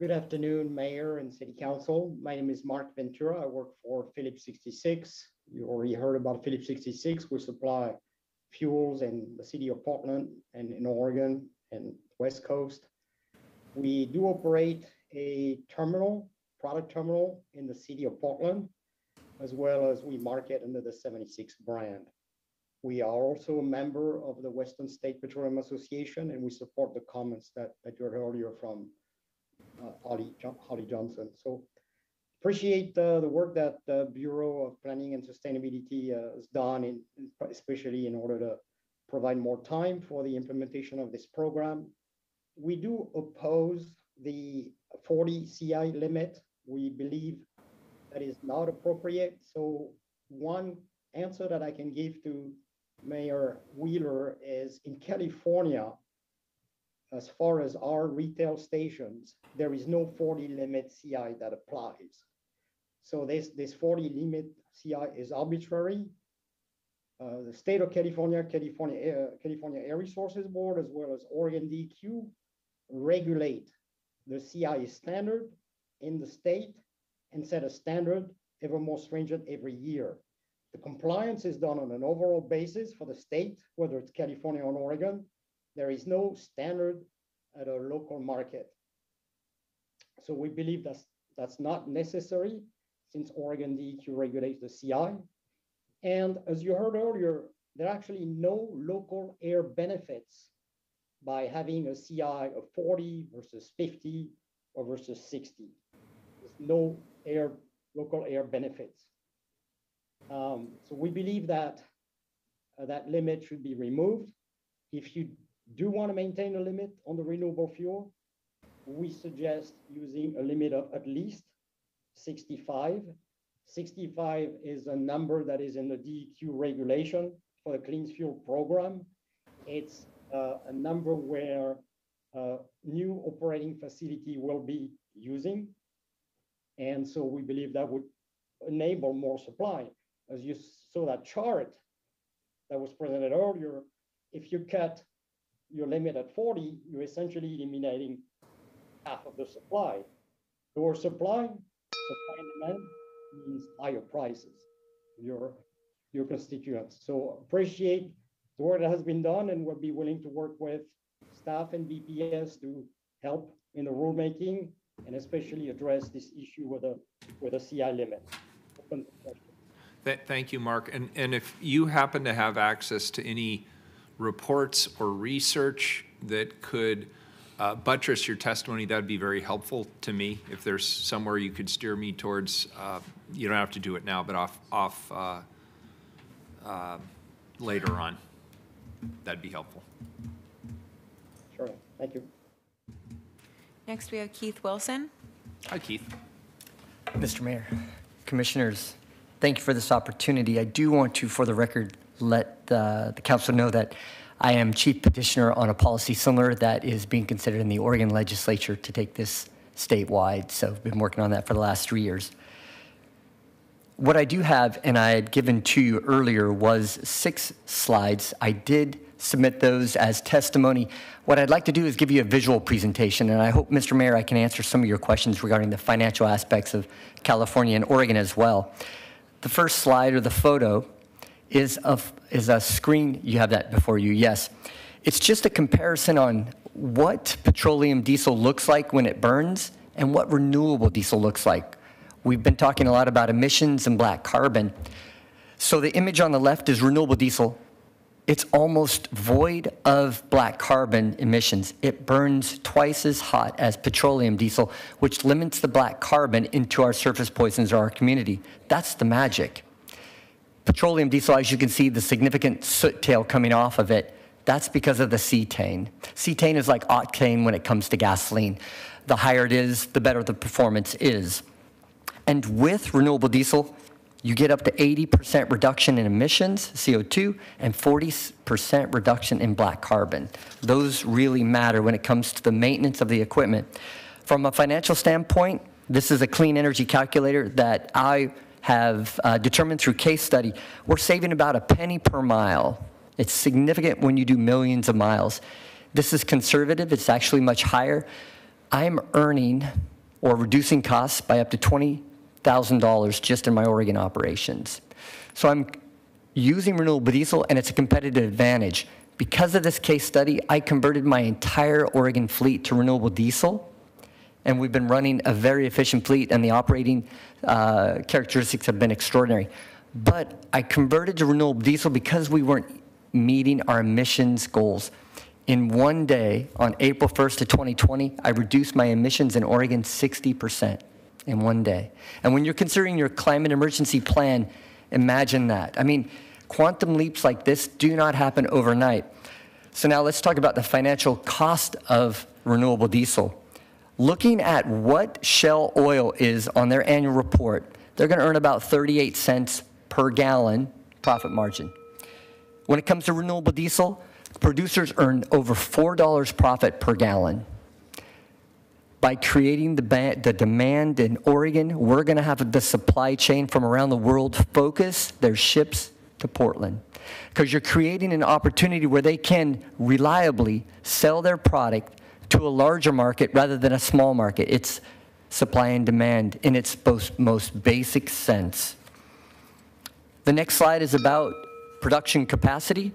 Good afternoon, Mayor and City Council. My name is Mark Ventura. I work for Phillips 66. You already heard about Phillips 66. We supply fuels in the city of Portland and in Oregon and West Coast. We do operate a terminal, product terminal in the city of Portland, as well as we market under the 76 brand. We are also a member of the Western State Petroleum Association, and we support the comments that, that you heard earlier from Holly, Jo- Holly Johnson. So appreciate uh, the work that the Bureau of Planning and Sustainability uh, has done, in, especially in order to provide more time for the implementation of this program. We do oppose the 40 CI limit. We believe that is not appropriate. So one answer that I can give to Mayor Wheeler is in California, as far as our retail stations, there is no 40 limit CI that applies. So this, this 40 limit CI is arbitrary. Uh, the state of California, California, Air- California Air Resources Board, as well as Oregon DEQ regulate the CI standard in the state and set a standard ever more stringent every year. The compliance is done on an overall basis for the state, whether it's California or Oregon. There is no standard at a local market. So we believe that's, that's not necessary since Oregon DEQ regulates the CI. And as you heard earlier, there are actually no local air benefits by having a CI of 40 versus 50 or versus 60. There's no air, local air benefits. Um, so we believe that uh, that limit should be removed. If you do you want to maintain a limit on the renewable fuel, we suggest using a limit of at least 65. 65 is a number that is in the DEQ regulation for the Clean Fuel Program. It's uh, a number where uh, new operating facility will be using. And so we believe that would enable more supply. As you saw that chart that was presented earlier, if you cut your limit at 40, you're essentially eliminating half of the supply. Lower supply, supply and demand means higher prices your, your constituents. So appreciate the work that has been done and we'll be willing to work with staff and BPS to help in the rulemaking and especially address this issue with a, with a CI limit. Th- Thank you, Mark. And, and if you happen to have access to any reports or research that could uh, buttress your testimony, that'd be very helpful to me. If there's somewhere you could steer me towards, uh, you don't have to do it now, but off, off, uh, uh, later on, that'd be helpful. Sure, thank you. Next, we have Keith Wilson. Hi, Keith. Mr. Mayor, Commissioners, thank you for this opportunity. I do want to, for the record, let uh, the council know that I am chief petitioner on a policy similar that is being considered in the Oregon legislature to take this statewide. So I've been working on that for the last three years. What I do have, and I had given to you earlier, was six slides. I did submit those as testimony. What I'd like to do is give you a visual presentation, and I hope, Mr. Mayor, I can answer some of your questions regarding the financial aspects of California and Oregon as well. The first slide or the photo is of is a screen. You have that before you, yes. It's just a comparison on what petroleum diesel looks like when it burns and what renewable diesel looks like. We've been talking a lot about emissions and black carbon. So the image on the left is renewable diesel. It's almost void of black carbon emissions. It burns twice as hot as petroleum diesel, which limits the black carbon into our surface poisons or our community. That's the magic. Petroleum diesel, as you can see, the significant soot tail coming off of it, that's because of the cetane. Cetane is like octane when it comes to gasoline. The higher it is, the better the performance is. And with renewable diesel, you get up to 80% reduction in emissions, CO2, and 40% reduction in black carbon. Those really matter when it comes to the maintenance of the equipment. From a financial standpoint, this is a clean energy calculator that I have uh, determined through case study. We're saving about a penny per mile. It's significant when you do millions of miles. This is conservative, it's actually much higher. I'm earning or reducing costs by up to $20,000 just in my Oregon operations. So I'm using renewable diesel and it's a competitive advantage. Because of this case study, I converted my entire Oregon fleet to renewable diesel and we've been running a very efficient fleet, and the operating uh, characteristics have been extraordinary. But I converted to renewable diesel because we weren't meeting our emissions goals. In one day, on April 1st of 2020, I reduced my emissions in Oregon 60% in one day. And when you're considering your climate emergency plan, imagine that. I mean, quantum leaps like this do not happen overnight. So now let's talk about the financial cost of renewable diesel looking at what Shell Oil is on their annual report, they're going to earn about 38 cents per gallon profit margin. When it comes to renewable diesel, producers earn over $4 profit per gallon. By creating the, the demand in Oregon, we're going to have the supply chain from around the world focus their ships to Portland. Because you're creating an opportunity where they can reliably sell their product to a larger market rather than a small market. It's supply and demand in its most, basic sense. The next slide is about production capacity.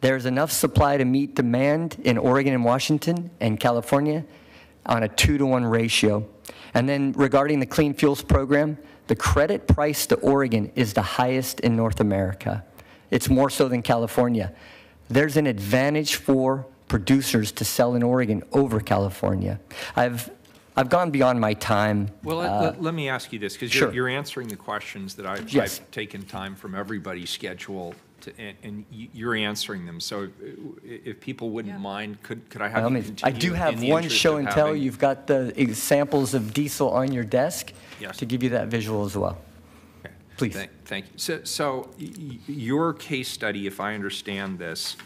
There's enough supply to meet demand in Oregon and Washington and California on a two to one ratio. And then regarding the Clean Fuels Program, the credit price to Oregon is the highest in North America. It's more so than California. There's an advantage for producers to sell in Oregon over California. I've I've gone beyond my time. Well, let, Uh, let, let me ask you this, because sure. you're, you're answering the questions that I've, Yes. I've taken time from everybody's schedule to, and, and you- you're answering them. So if, if people wouldn't mind, could, could I have all you continue? I do have one show and tell. having- You've got the examples of diesel on your desk Yes. to give you that visual as well. Please. Thank, thank you. So, so y- y- your case study, if I understand this,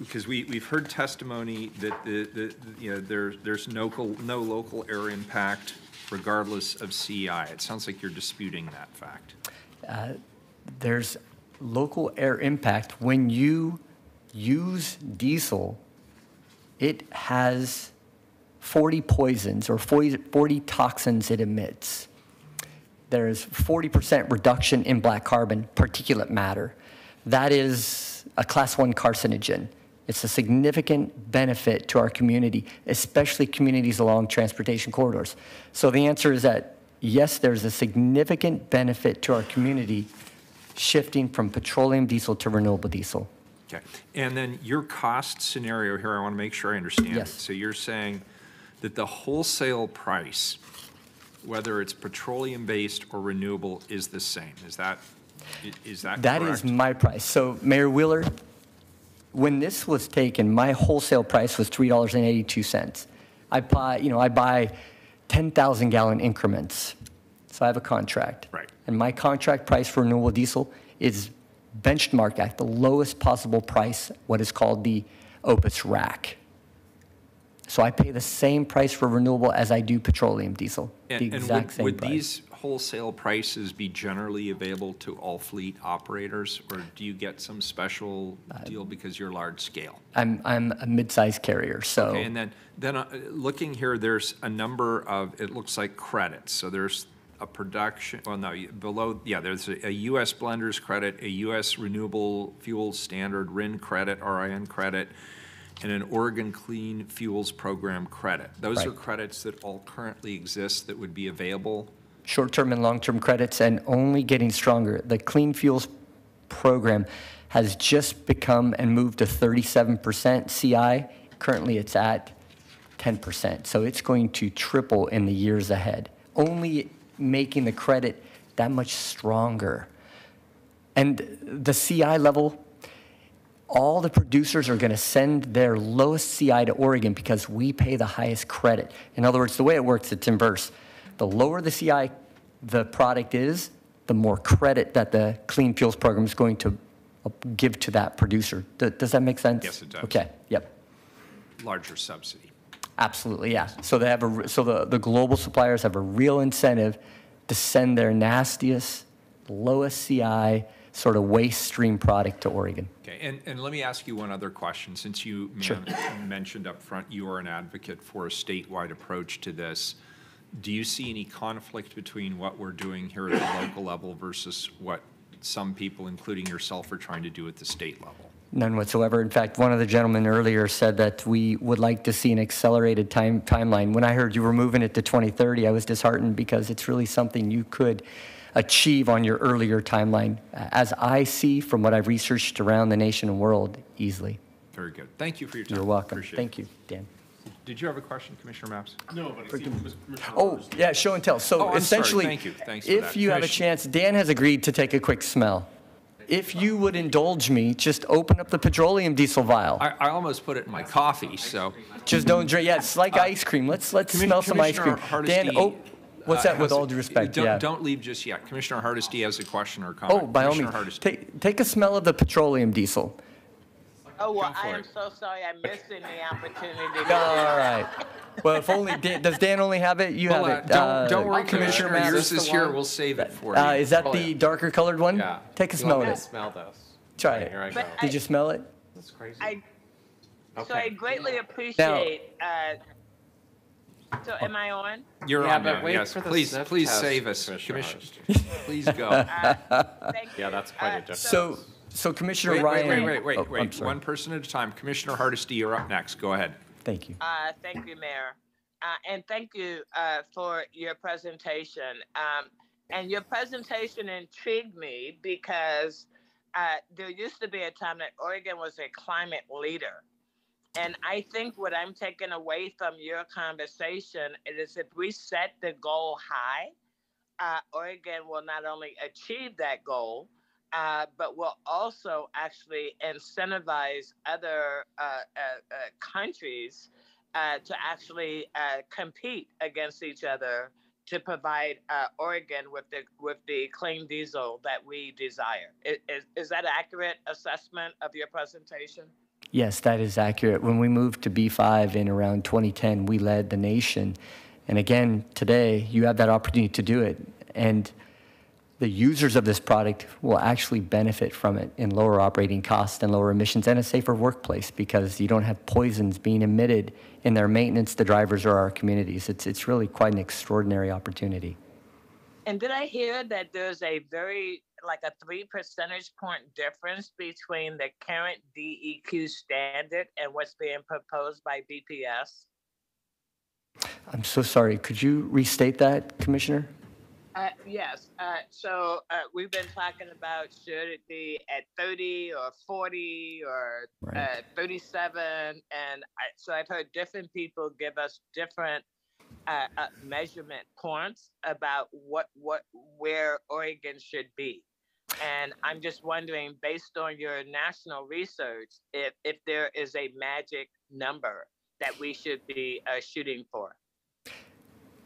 because we, we've heard testimony that the, the, you know, there, there's no, no local air impact regardless of CI. It sounds like you're disputing that fact. Uh, There's local air impact, when you use diesel, it has 40 poisons or 40, 40 toxins it emits. There's 40% reduction in black carbon particulate matter. That is a class one carcinogen. It's a significant benefit to our community, especially communities along transportation corridors. So the answer is that yes, there's a significant benefit to our community shifting from petroleum diesel to renewable diesel. Okay. And then your cost scenario here, I want to make sure I understand it. Yes. So you're saying that the wholesale price, whether it's petroleum-based or renewable, is the same. Is that, i- that That correct? is my price. So Mayor Wheeler, when this was taken, my wholesale price was $3.82. I buy, you know, I buy 10,000 gallon increments. So I have a contract. Right. And my contract price for renewable diesel is benchmarked at the lowest possible price, what is called the OPIS rack. So I pay the same price for renewable as I do petroleum diesel, the And- and exact would- same Would price. these wholesale prices be generally available to all fleet operators? Or do you get some special deal because you're large scale? I'm, I'm a mid-sized carrier, so. Okay, and then, then uh, looking here, there's a number of, it looks like credits. So there's a production, well, no, below, yeah, there's a a US blenders credit, a US renewable fuel standard RIN credit, RIN credit, and an Oregon Clean Fuels Program credit. Those are credits that all currently exist that would be available. Short-term and long-term credits and only getting stronger. The Clean Fuels program has just become and moved to 37% CI. Currently, it's at 10%. So it's going to triple in the years ahead, only making the credit that much stronger. And the CI level, all the producers are going to send their lowest CI to Oregon because we pay the highest credit. In other words, the way it works, it's inverse. The lower the CI the product is, the more credit that the Clean Fuels Program is going to uh, give to that producer. Does that make sense? Yes, it does. Okay, yep, larger subsidy. absolutely, yeah. So they have a, r- so the, the global suppliers have a real incentive to send their nastiest, lowest CI sort of waste stream product to Oregon. Okay, and, and let me ask you one other question. Since you Sure. mentioned up front, you are an advocate for a statewide approach to this. Do you see any conflict between what we're doing here at the local level versus what some people, including yourself, are trying to do at the state level? None whatsoever. In fact, one of the gentlemen earlier said that we would like to see an accelerated time, timeline. When I heard you were moving it to 2030, I was disheartened because it's really something you could achieve on your earlier timeline, as I see from what I've researched around the nation and world, easily. Very good. Thank you for your time. You're welcome. Appreciate it. Thank you, Dan. Did you have a question, Commissioner Mapps? No, but I see Commissioner Oh, yeah, show and tell. Oh, So I'm sorry. essentially, Thank you. Thanks for if that. you have a Commissioner- chance, Dan has agreed to take a quick smell. If you would indulge me, just open up the petroleum diesel vial. I, I almost put it in my coffee, so. Just don't drink. Yeah, it's like ice cream. Let's let's Commi- smell some ice cream. Commissioner Dan, Hardesty, oh, what's uh, that? With has- all due respect, don't- yeah. Don't leave just yet. Commissioner Hardesty has a question or comment. Oh, by all Commissioner means, Hardesty. take take a smell of the petroleum diesel. Oh, well, I am it. so sorry I'm missing the opportunity. to All right. Well, if only Dan, does Dan only have it? You Well, have uh, it. don't- Uh, don't worry, Commissioner Commissioner, Mathis. yours is here. We'll save it for Uh, you. is that Oh, the yeah. darker colored one? Yeah. Take a You smell of it. smell this. Try Okay, it. here I go. Did you smell it? That's crazy. I, so Okay. I greatly appreciate, uh, so am I on? You're Yeah, on but now, wait yes. for the Please, please test, save us, Commissioner Commissioner. Please go. Yeah, that's quite a difference. So, so Commissioner Wait, wait, Ryan. wait, wait, Oh, wait, I'm wait. sorry. One person at a time. Commissioner Hardesty, you're up next. Go ahead. Thank you. Uh, thank you, Mayor. Uh, and thank you uh, for your presentation. Um, and your presentation intrigued me because uh, there used to be a time that Oregon was a climate leader. And I think what I'm taking away from your conversation is if we set the goal high, uh, Oregon will not only achieve that goal, uh, but will also actually incentivize other uh, uh, uh, countries uh, to actually uh, compete against each other to provide Oregon with the with the clean diesel that we desire. Is, is that an accurate assessment of your presentation? Yes, that is accurate. When we moved to B5 in around 2010, we led the nation. And again, today, you have that opportunity to do it. And the users of this product will actually benefit from it in lower operating costs and lower emissions and a safer workplace because you don't have poisons being emitted in their maintenance to drivers or our communities. It's, it's really quite an extraordinary opportunity. And did I hear that there's a very like a three percentage point difference between the current DEQ standard and what's being proposed by BPS? I'm so sorry. Could you restate that, Commissioner? Uh, yes. Uh, so uh, we've been talking about should it be at 30 or 40 or Right. uh, 37, and I, so I've heard different people give us different uh, uh, measurement points about what what where Oregon should be. And I'm just wondering, based on your national research, if if there is a magic number that we should be uh, shooting for.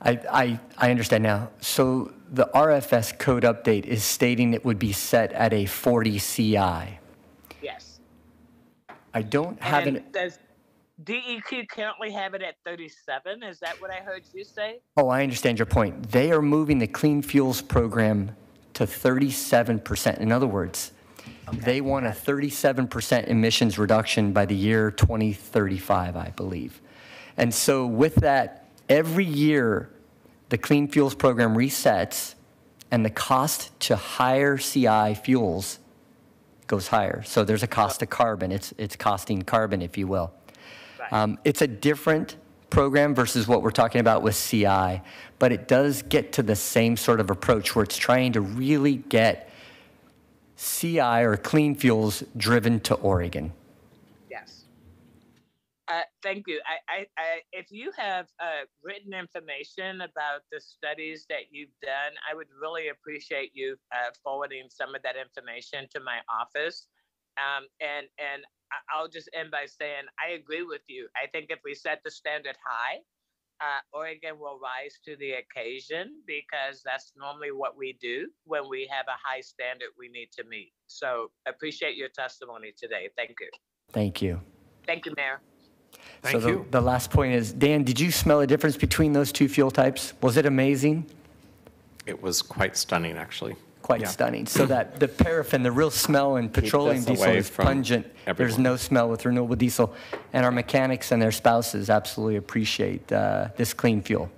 I, I, I understand now. So the RFS code update is stating it would be set at a 40 CI. Yes. I don't have And an, does DEQ currently have it at 37? Is that what I heard you say? oh, I understand your point. They are moving the clean fuels program to 37%. In other words, they want a 37% emissions reduction by the year 2035, I believe. And so with that, every year, the clean fuels program resets and the cost to higher CI fuels goes higher. So there's a cost to carbon. It's, it's costing carbon, if you will. Um, it's a different program versus what we're talking about with CI, but it does get to the same sort of approach where it's trying to really get CI or clean fuels driven to Oregon. Uh, thank you. I, I, I, if you have uh, written information about the studies that you've done, I would really appreciate you uh, forwarding some of that information to my office. Um, and and I'll just end by saying I agree with you. I think if we set the standard high, uh, Oregon will rise to the occasion because that's normally what we do when we have a high standard we need to meet. So appreciate your testimony today. Thank you. Thank you. Thank you, Mayor. So the, the last point is, Dan, did you smell a difference between those two fuel types? Was it amazing? It was quite stunning, actually. Quite Yeah. stunning. So that the paraffin, the real smell in petroleum diesel is from pungent. There's no smell with renewable diesel. And our mechanics and their spouses absolutely appreciate uh, this clean fuel.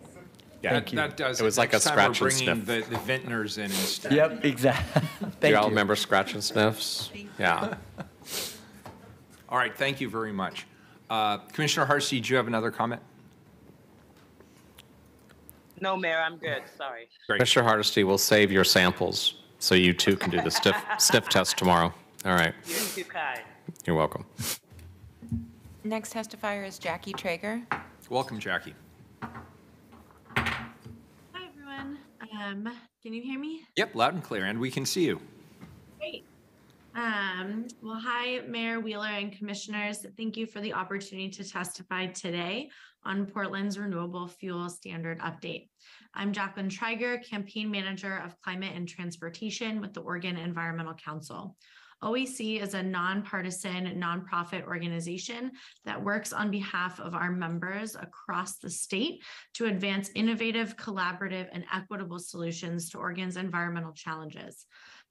Yeah. Thank you. That does. It was like a Next we're scratch and sniff. The, the vintners in instead. Yep, exactly. Do Thank y'all remember scratch and sniffs? Yeah. All right, thank you very much. Uh, Commissioner Hardesty, do you have another comment? No, Mayor, I'm good. Sorry. Commissioner Hardesty, we'll save your samples so you too can do the stiff, stiff test tomorrow. All right. You're too kind. You're welcome. Next testifier is Jackie Traeger. Welcome, Jackie. Hi, everyone. Um, can you hear me? Yep, loud and clear, and we can see you. Great. Um, well, hi, Mayor Wheeler and Commissioners. Thank you for the opportunity to testify today on Portland's Renewable Fuel Standard Update. I'm Jacqueline Triger, Campaign Manager of Climate and Transportation with the Oregon Environmental Council. OEC is a nonpartisan nonprofit organization that works on behalf of our members across the state to advance innovative, collaborative, and equitable solutions to Oregon's environmental challenges.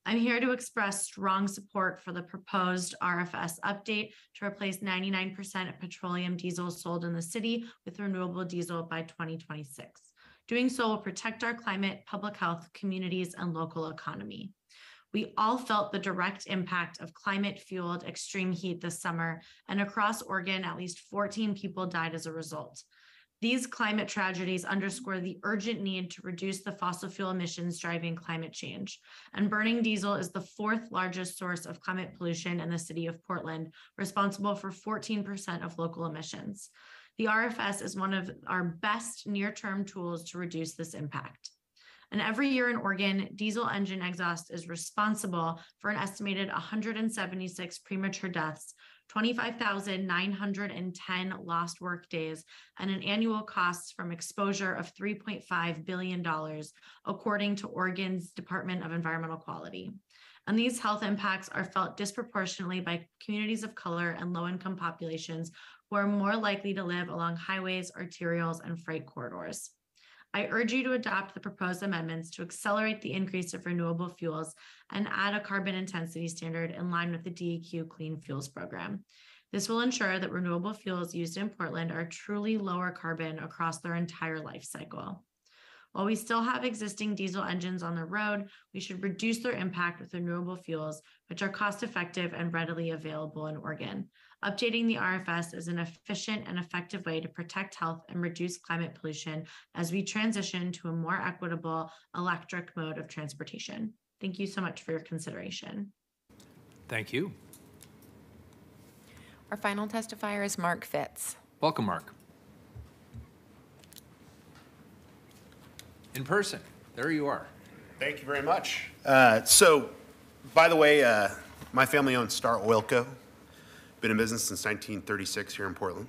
I'm here to express strong support for the proposed RFS update to replace 99% of petroleum diesel sold in the city with renewable diesel by 2026. Doing so will protect our climate, public health, communities, and local economy. We all felt the direct impact of climate fueled extreme heat this summer, and across Oregon, at least 14 people died as a result. These climate tragedies underscore the urgent need to reduce the fossil fuel emissions driving climate change. And burning diesel is the fourth largest source of climate pollution in the city of Portland, responsible for 14% of local emissions. The RFS is one of our best near term tools to reduce this impact. And every year in Oregon, diesel engine exhaust is responsible for an estimated 176 premature deaths, 25,910 lost work days, and an annual cost from exposure of $3.5 billion, according to Oregon's Department of Environmental Quality. And these health impacts are felt disproportionately by communities of color and low income populations who are more likely to live along highways, arterials, and freight corridors. I urge you to adopt the proposed amendments to accelerate the increase of renewable fuels and add a carbon intensity standard in line with the DEQ Clean Fuels Program. This will ensure that renewable fuels used in Portland are truly lower carbon across their entire life cycle. While we still have existing diesel engines on the road, we should reduce their impact with renewable fuels, which are cost effective and readily available in Oregon. Updating the RFS is an efficient and effective way to protect health and reduce climate pollution as we transition to a more equitable electric mode of transportation. Thank you so much for your consideration. Thank you. Our final testifier is Mark Fitz. Welcome, Mark. In person, there you are. Thank you very much. Uh, so, by the way, uh, my family owns Star Oil Co. Been in business since 1936 here in Portland.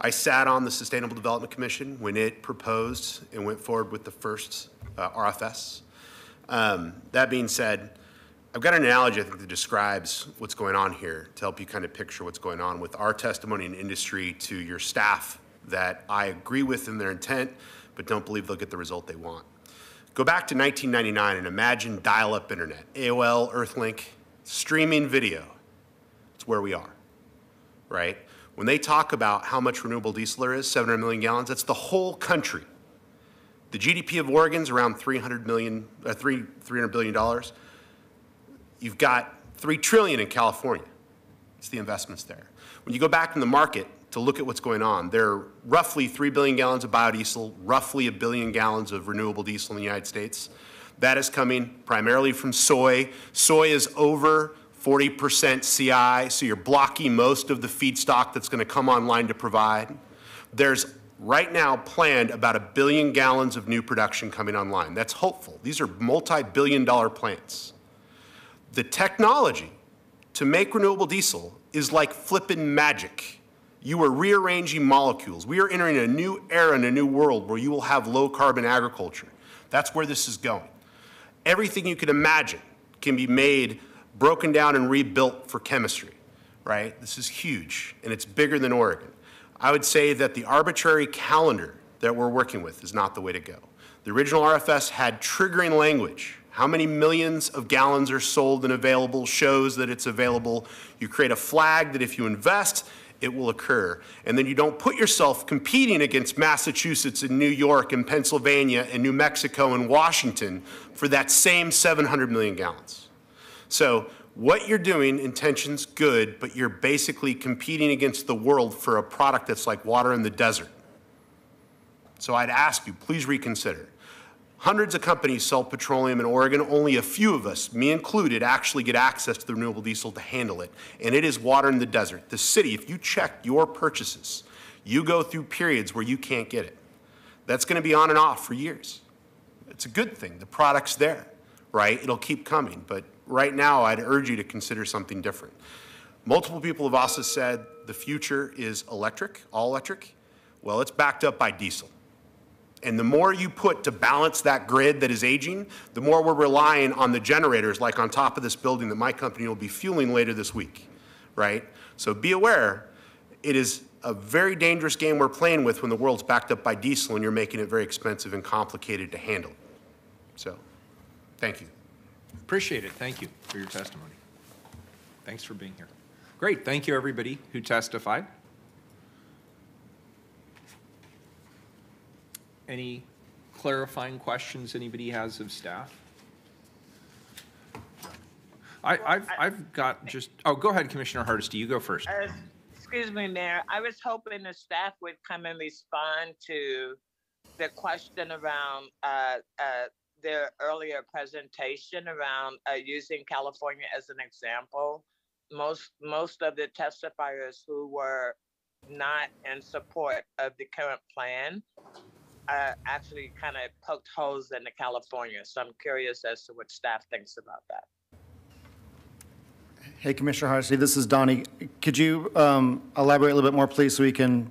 I sat on the Sustainable Development Commission when it proposed and went forward with the first uh, RFS. Um, that being said, I've got an analogy I think that describes what's going on here to help you kind of picture what's going on with our testimony in industry to your staff that I agree with in their intent, but don't believe they'll get the result they want. Go back to 1999 and imagine dial-up internet, AOL, Earthlink, streaming video. Where we are, right? When they talk about how much renewable diesel there is, 700 million gallons, that's the whole country. The GDP of Oregon's around 300 million, uh, three, 300 billion dollars. You've got 3 trillion in California. It's the investments there. When you go back in the market to look at what's going on, there are roughly 3 billion gallons of biodiesel, roughly a billion gallons of renewable diesel in the United States. That is coming primarily from soy. Soy is over 40% CI, so you're blocking most of the feedstock that's going to come online to provide. There's right now planned about a billion gallons of new production coming online. That's hopeful. These are multi-billion dollar plants. The technology to make renewable diesel is like flipping magic. You are rearranging molecules. We are entering a new era in a new world where you will have low carbon agriculture. That's where this is going. Everything you can imagine can be made, broken down, and rebuilt for chemistry, right? This is huge, and it's bigger than Oregon. I would say that the arbitrary calendar that we're working with is not the way to go. The original RFS had triggering language how many millions of gallons are sold and available shows that it's available. You create a flag that if you invest, it will occur. And then you don't put yourself competing against Massachusetts and New York and Pennsylvania and New Mexico and Washington for that same 700 million gallons. So what you're doing, intention's good, but you're basically competing against the world for a product that's like water in the desert. So I'd ask you, please reconsider. Hundreds of companies sell petroleum in Oregon. Only a few of us, me included, actually get access to the renewable diesel to handle it. And it is water in the desert. The city, if you check your purchases, you go through periods where you can't get it. That's going to be on and off for years. It's a good thing. The product's there, right? It'll keep coming. But right now, I'd urge you to consider something different. Multiple people have also said the future is electric, all electric. Well, it's backed up by diesel. And the more you put to balance that grid that is aging, the more we're relying on the generators like on top of this building that my company will be fueling later this week, right? So be aware, it is a very dangerous game we're playing with when the world's backed up by diesel and you're making it very expensive and complicated to handle. So, thank you. Appreciate it. Thank you for your testimony. Thanks for being here. Great. Thank you, everybody who testified. Any clarifying questions anybody has of staff? I, I've, I've got just, oh, go ahead, Commissioner Hardesty, you go first. Uh, Excuse me, Mayor. I was hoping the staff would come and respond to the question around uh, uh, their earlier presentation around uh, using California as an example. Most most of the testifiers who were not in support of the current plan uh, actually kind of poked holes in the California. So I'm curious as to what staff thinks about that. Hey, Commissioner Hardesty, this is Donnie. Could you um, elaborate a little bit more, please, so we can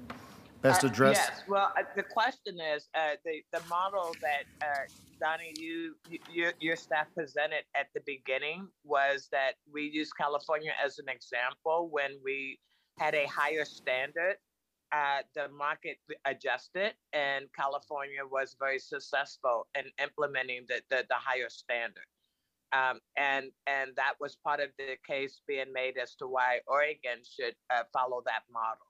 best Uh, address? Yes, well, uh, the question is, uh, the, the model that, uh, Donnie, you, you, your, staff presented at the beginning was that we use California as an example when we had a higher standard uh, the market adjusted, and California was very successful in implementing the, the, the higher standard. Um, and and that was part of the case being made as to why Oregon should uh, follow that model.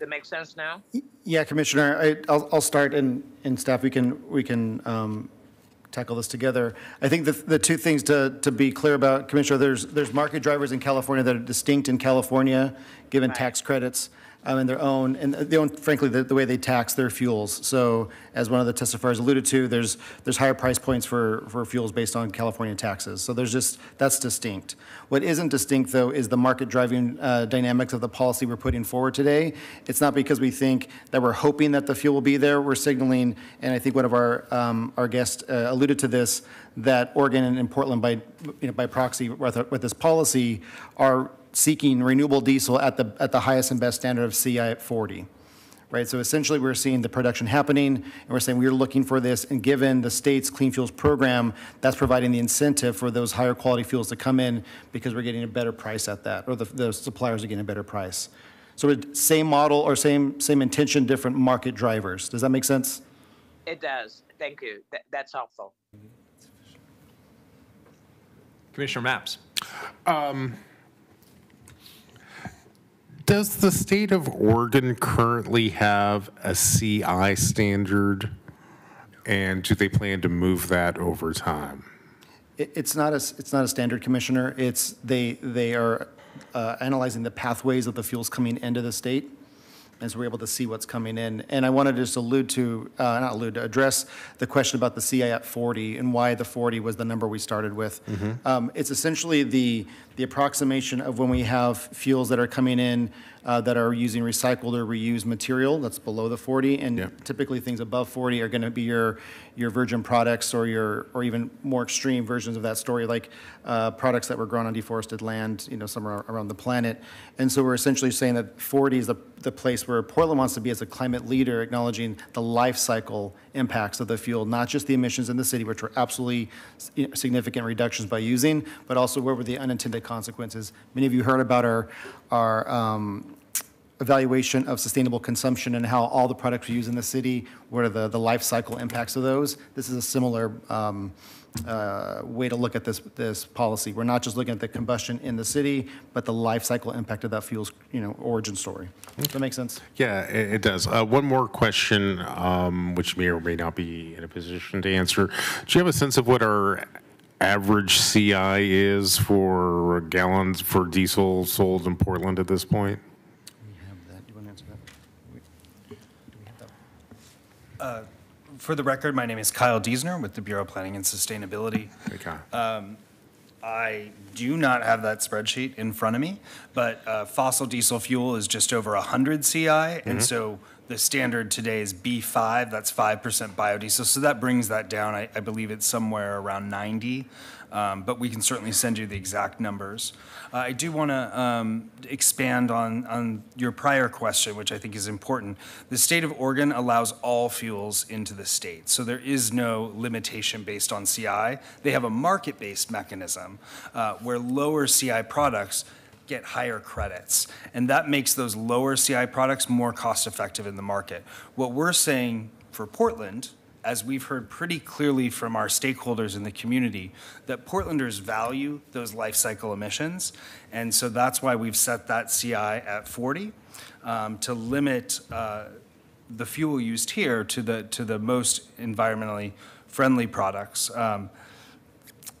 It make sense now? Yeah, Commissioner, I, I'll, I'll start and, and staff, we can, we can um, tackle this together. I think the, the two things to, to be clear about, Commissioner, there's, there's market drivers in California that are distinct in California, given tax credits um, in their own, and the own, frankly, the, the way they tax their fuels. So as one of the testifiers alluded to, there's, there's higher price points for, for fuels based on California taxes. So there's just, that's distinct. What isn't distinct, though, is the market driving uh, dynamics of the policy we're putting forward today. It's not because we think that we're hoping that the fuel will be there. We're signaling, and I think one of our, um, our guests uh, alluded to this, that Oregon and Portland, by, you know, by proxy with, with this policy, are seeking renewable diesel at the, at the highest and best standard of CI at 40. Right, so essentially, we're seeing the production happening, and we're saying we're looking for this, and given the state's clean fuels program, that's providing the incentive for those higher quality fuels to come in because we're getting a better price at that, or the, the suppliers are getting a better price. So same model or same, same intention, different market drivers. Does that make sense? It does. Thank you. That, that's helpful. Commissioner Mapps. Um, does the state of Oregon currently have a CI standard? And do they plan to move that over time? It, it's not a, it's not a standard, Commissioner. It's, they, they are uh, analyzing the pathways of the fuels coming into the state. So we're able to see what's coming in. And I wanted to just allude to, uh, not allude, to address the question about the CI at 40 and why the 40 was the number we started with. Um, It's essentially the, the approximation of when we have fuels that are coming in uh, that are using recycled or reused material, that's below the 40. And typically, things above 40 are going to be your, your virgin products or your, or even more extreme versions of that story, like uh, products that were grown on deforested land, you know, somewhere around the planet. And so we're essentially saying that 40 is the, the place where Portland wants to be as a climate leader, acknowledging the life cycle impacts of the fuel, not just the emissions in the city, which were absolutely significant reductions by using, but also what were the unintended consequences. Many of you heard about our, our um, evaluation of sustainable consumption and how all the products we use in the city, what are the, the life cycle impacts of those. This is a similar um, uh, way to look at this, this policy. We're not just looking at the combustion in the city, but the life cycle impact of that fuel's, you know, origin story. Does that make sense? Yeah, it, it does. Uh, one more question, um, which may or may not be in a position to answer. Do you have a sense of what our average CI is for gallons for diesel sold in Portland at this point? We have that. Do you want to answer that? Uh, For the record, my name is Kyle Diesner with the Bureau of Planning and Sustainability. Um, I do not have that spreadsheet in front of me, but uh, fossil diesel fuel is just over 100 CI, and Mhm. so the standard today is B5, that's 5% biodiesel, so that brings that down. I I believe it's somewhere around 90, um, but we can certainly send you the exact numbers. Uh, I do want to expand on, on your prior question, which I think is important. The state of Oregon allows all fuels into the state, so there is no limitation based on CI. They have a market-based mechanism uh, where lower CI products get higher credits, and that makes those lower CI products more cost-effective in the market. What we're saying for Portland as we've heard pretty clearly from our stakeholders in the community, that Portlanders value those life cycle emissions. And so that's why we've set that CI at 40 um, to limit uh, the fuel used here to the, to the most environmentally friendly products. Um,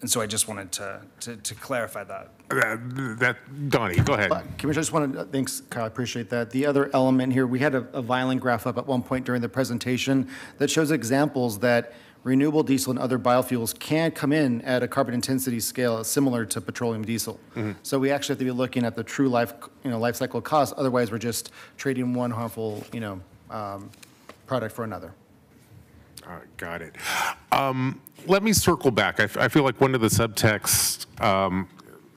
and so I just wanted to, to, to clarify that. That, Donnie, go ahead. Commissioner, I just want to, thanks, Kyle, I appreciate that. The other element here, we had a, a violin graph up at one point during the presentation that shows examples that renewable diesel and other biofuels can come in at a carbon intensity scale similar to petroleum diesel. So we actually have to be looking at the true life, you know, life cycle cost. Otherwise, we're just trading one harmful, you know, um, product for another. All right, got it. Um, let me circle back. I, f- I feel like one of the subtexts, um,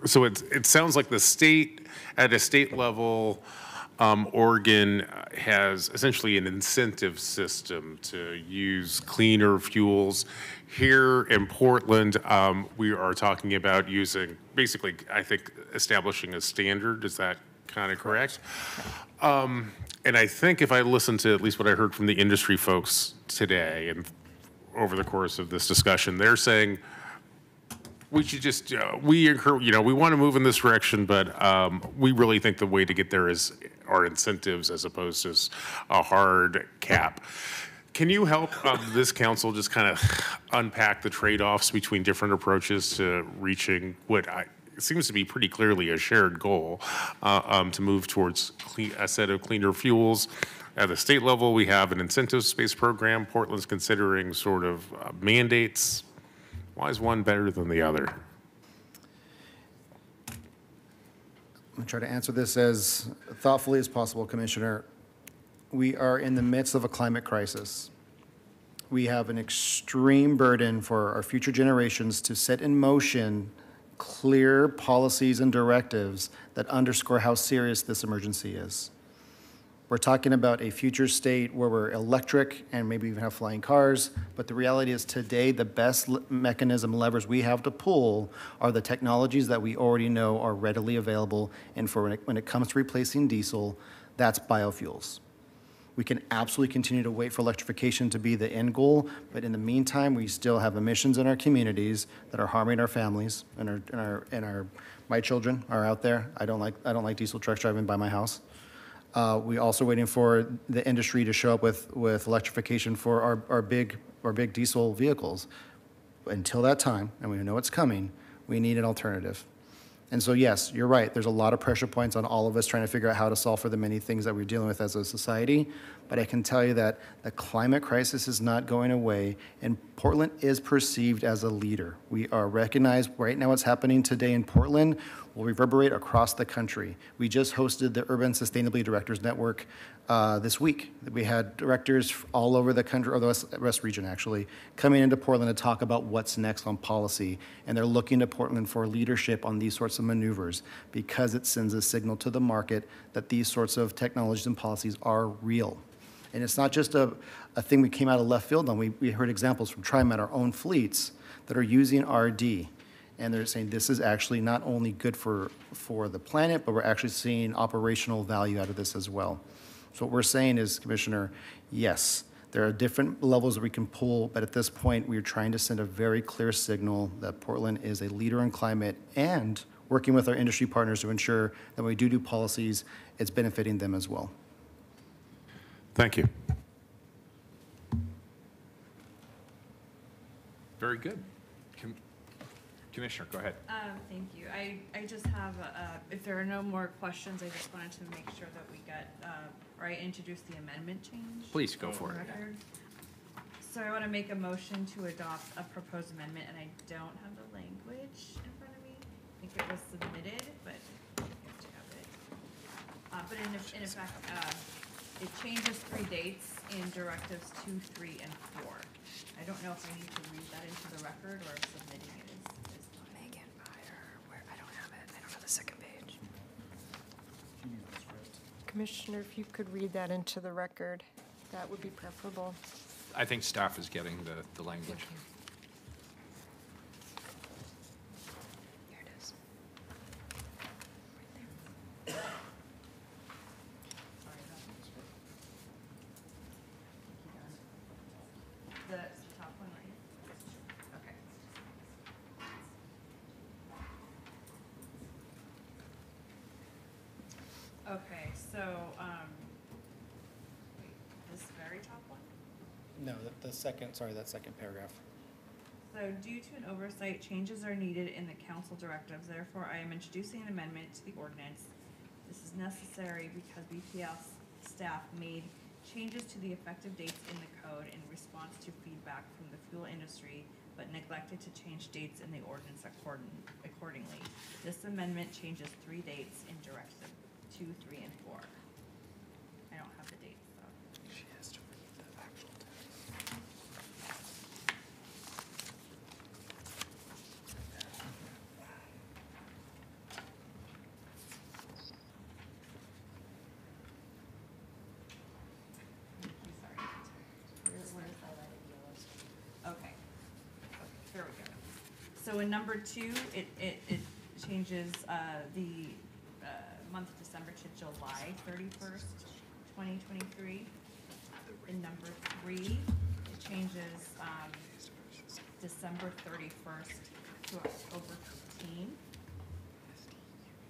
so it, it sounds like the state, at a state level, um, Oregon has essentially an incentive system to use cleaner fuels. Here in Portland, um, we are talking about using, basically, I think, establishing a standard. Is that kind of correct? Um, And I think if I listen to at least what I heard from the industry folks today and over the course of this discussion, they're saying we should just, uh, we encourage, you know, we want to move in this direction, but um, we really think the way to get there is our incentives as opposed to a hard cap. Can you help um, this council just kind of unpack the trade-offs between different approaches to reaching what I, seems to be pretty clearly a shared goal uh, um, to move towards clean, a set of cleaner fuels? At the state level, we have an incentives-based program. Portland's considering sort of uh, mandates. Why is one better than the other? I'm going to try to answer this as thoughtfully as possible, Commissioner. We are in the midst of a climate crisis. We have an extreme burden for our future generations to set in motion clear policies and directives that underscore how serious this emergency is. We're talking about a future state where we're electric and maybe even have flying cars, but the reality is today, the best mechanism levers we have to pull are the technologies that we already know are readily available. And for when it, when it comes to replacing diesel, that's biofuels. We can absolutely continue to wait for electrification to be the end goal, but in the meantime, we still have emissions in our communities that are harming our families and our, and our, and our, my children are out there. I don't like, I don't like diesel trucks driving by my house. Uh, We also waiting for the industry to show up with, with electrification for our, our big, our big diesel vehicles. Until that time, and we know it's coming, we need an alternative. And so, yes, you're right, there's a lot of pressure points on all of us trying to figure out how to solve for the many things that we're dealing with as a society. But I can tell you that the climate crisis is not going away, and Portland is perceived as a leader. We are recognized, right now what's happening today in Portland will reverberate across the country. We just hosted the Urban Sustainability Directors Network uh, this week. We had directors all over the country, or the West, West region actually, coming into Portland to talk about what's next on policy. And they're looking to Portland for leadership on these sorts of maneuvers because it sends a signal to the market that these sorts of technologies and policies are real. And it's not just a, a thing we came out of left field on. We, we heard examples from TriMet, our own fleets, that are using RD. And they're saying this is actually not only good for, for the planet, but we're actually seeing operational value out of this as well. So what we're saying is, Commissioner, yes, there are different levels that we can pull, but at this point, we are trying to send a very clear signal that Portland is a leader in climate and working with our industry partners to ensure that when we do do policies, it's benefiting them as well. Thank you. Very good. Com- Commissioner, go ahead. Um, thank you. I, I just have, uh, if there are no more questions, I just wanted to make sure that we got, uh, or I introduced the amendment change. Please go on for it. record. So I want to make a motion to adopt a proposed amendment, and I don't have the language in front of me. I think it was submitted, but I have to have it. Uh, but in, in effect, uh, it changes three dates in directives two, three, and four. I don't know if I need to read that into the record or if submitting it is, is fine. Megan Meyer, where, I don't have it, I don't have the second page. Commissioner, if you could read that into the record, that would be preferable. I think staff is getting the, the language. Here it is. The top one, right? Okay. Okay, so, um, wait, this very top one? No, the, the second, sorry, that second paragraph. So due to an oversight, changes are needed in the council directives. Therefore, I am introducing an amendment to the ordinance. This is necessary because BPL staff made changes to the effective dates in the code in response to feedback from the fuel industry, but neglected to change dates in the ordinance according, accordingly. This amendment changes three dates in directive two, three, and four. I don't have the dates, though. She has to read the actual Okay. There we go. So in number two, it, it, it changes, uh, the, uh, month December to July thirty-first, twenty twenty-three. In number three, it changes, um, December thirty-first to October 15,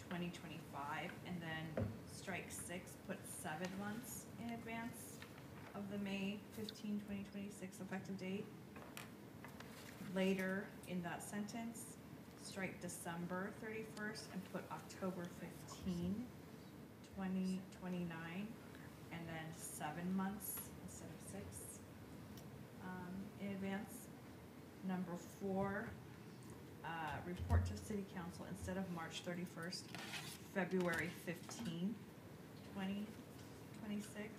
2025, and then strike six, put seven months in advance of the May 15, 2026 effective date. Later in that sentence, strike December thirty-first and put October 15, 2029, and then seven months instead of six um, in advance. Number four, uh, report to city council instead of March thirty-first, February 15, 2026,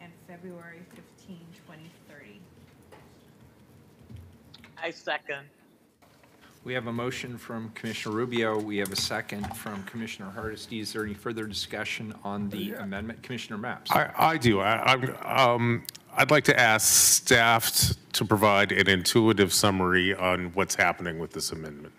and February 15, 2030. I second. We have a motion from Commissioner Rubio. We have a second from Commissioner Hardesty. Is there any further discussion on the amendment? Commissioner Mapps? I, I do. I, I'm, um, I'd like to ask staff to provide an intuitive summary on what's happening with this amendment.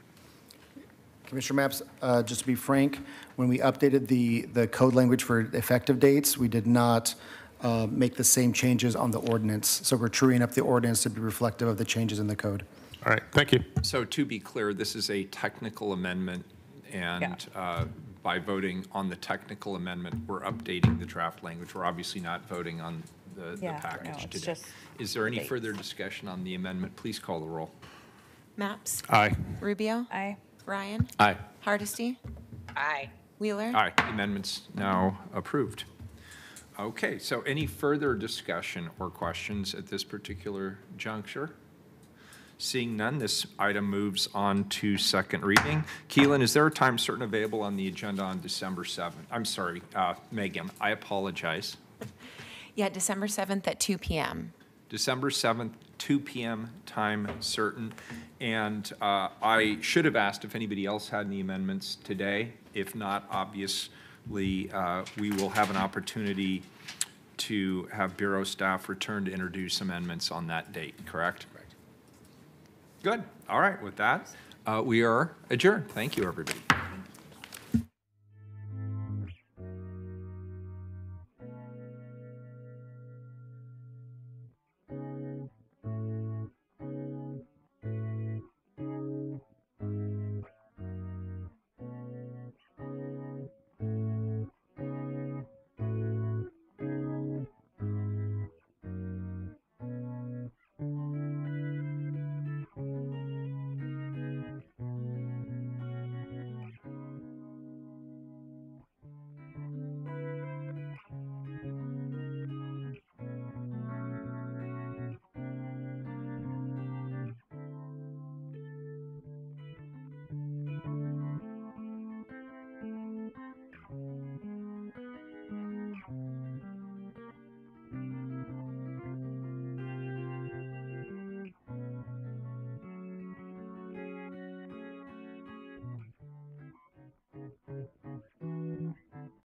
Commissioner Mapps, uh, just to be frank, when we updated the, the code language for effective dates, we did not uh, make the same changes on the ordinance. So we're truing up the ordinance to be reflective of the changes in the code. All right, thank you. So to be clear, this is a technical amendment, and uh, by voting on the technical amendment, we're updating the draft language. We're obviously not voting on the the Yeah, no, package it's today. Is there any dates. further discussion on the amendment? Please call the roll. Mapps? Aye. Rubio? Aye. Ryan? Aye. Hardesty? Aye. Wheeler? Aye, the amendment's now approved. Okay, so any further discussion or questions at this particular juncture? Seeing none, this item moves on to second reading. Keelan, is there a time certain available on the agenda on December 7th? I'm sorry, uh, Megan, I apologize. Yeah, December 7th at 2 PM. December 7th, 2 PM, time certain. And uh, I should have asked if anybody else had any amendments today. If not, uh, we will have an opportunity to have Bureau staff return to introduce amendments on that date, correct? Good. All right, with that, uh, we are adjourned. Thank you, everybody.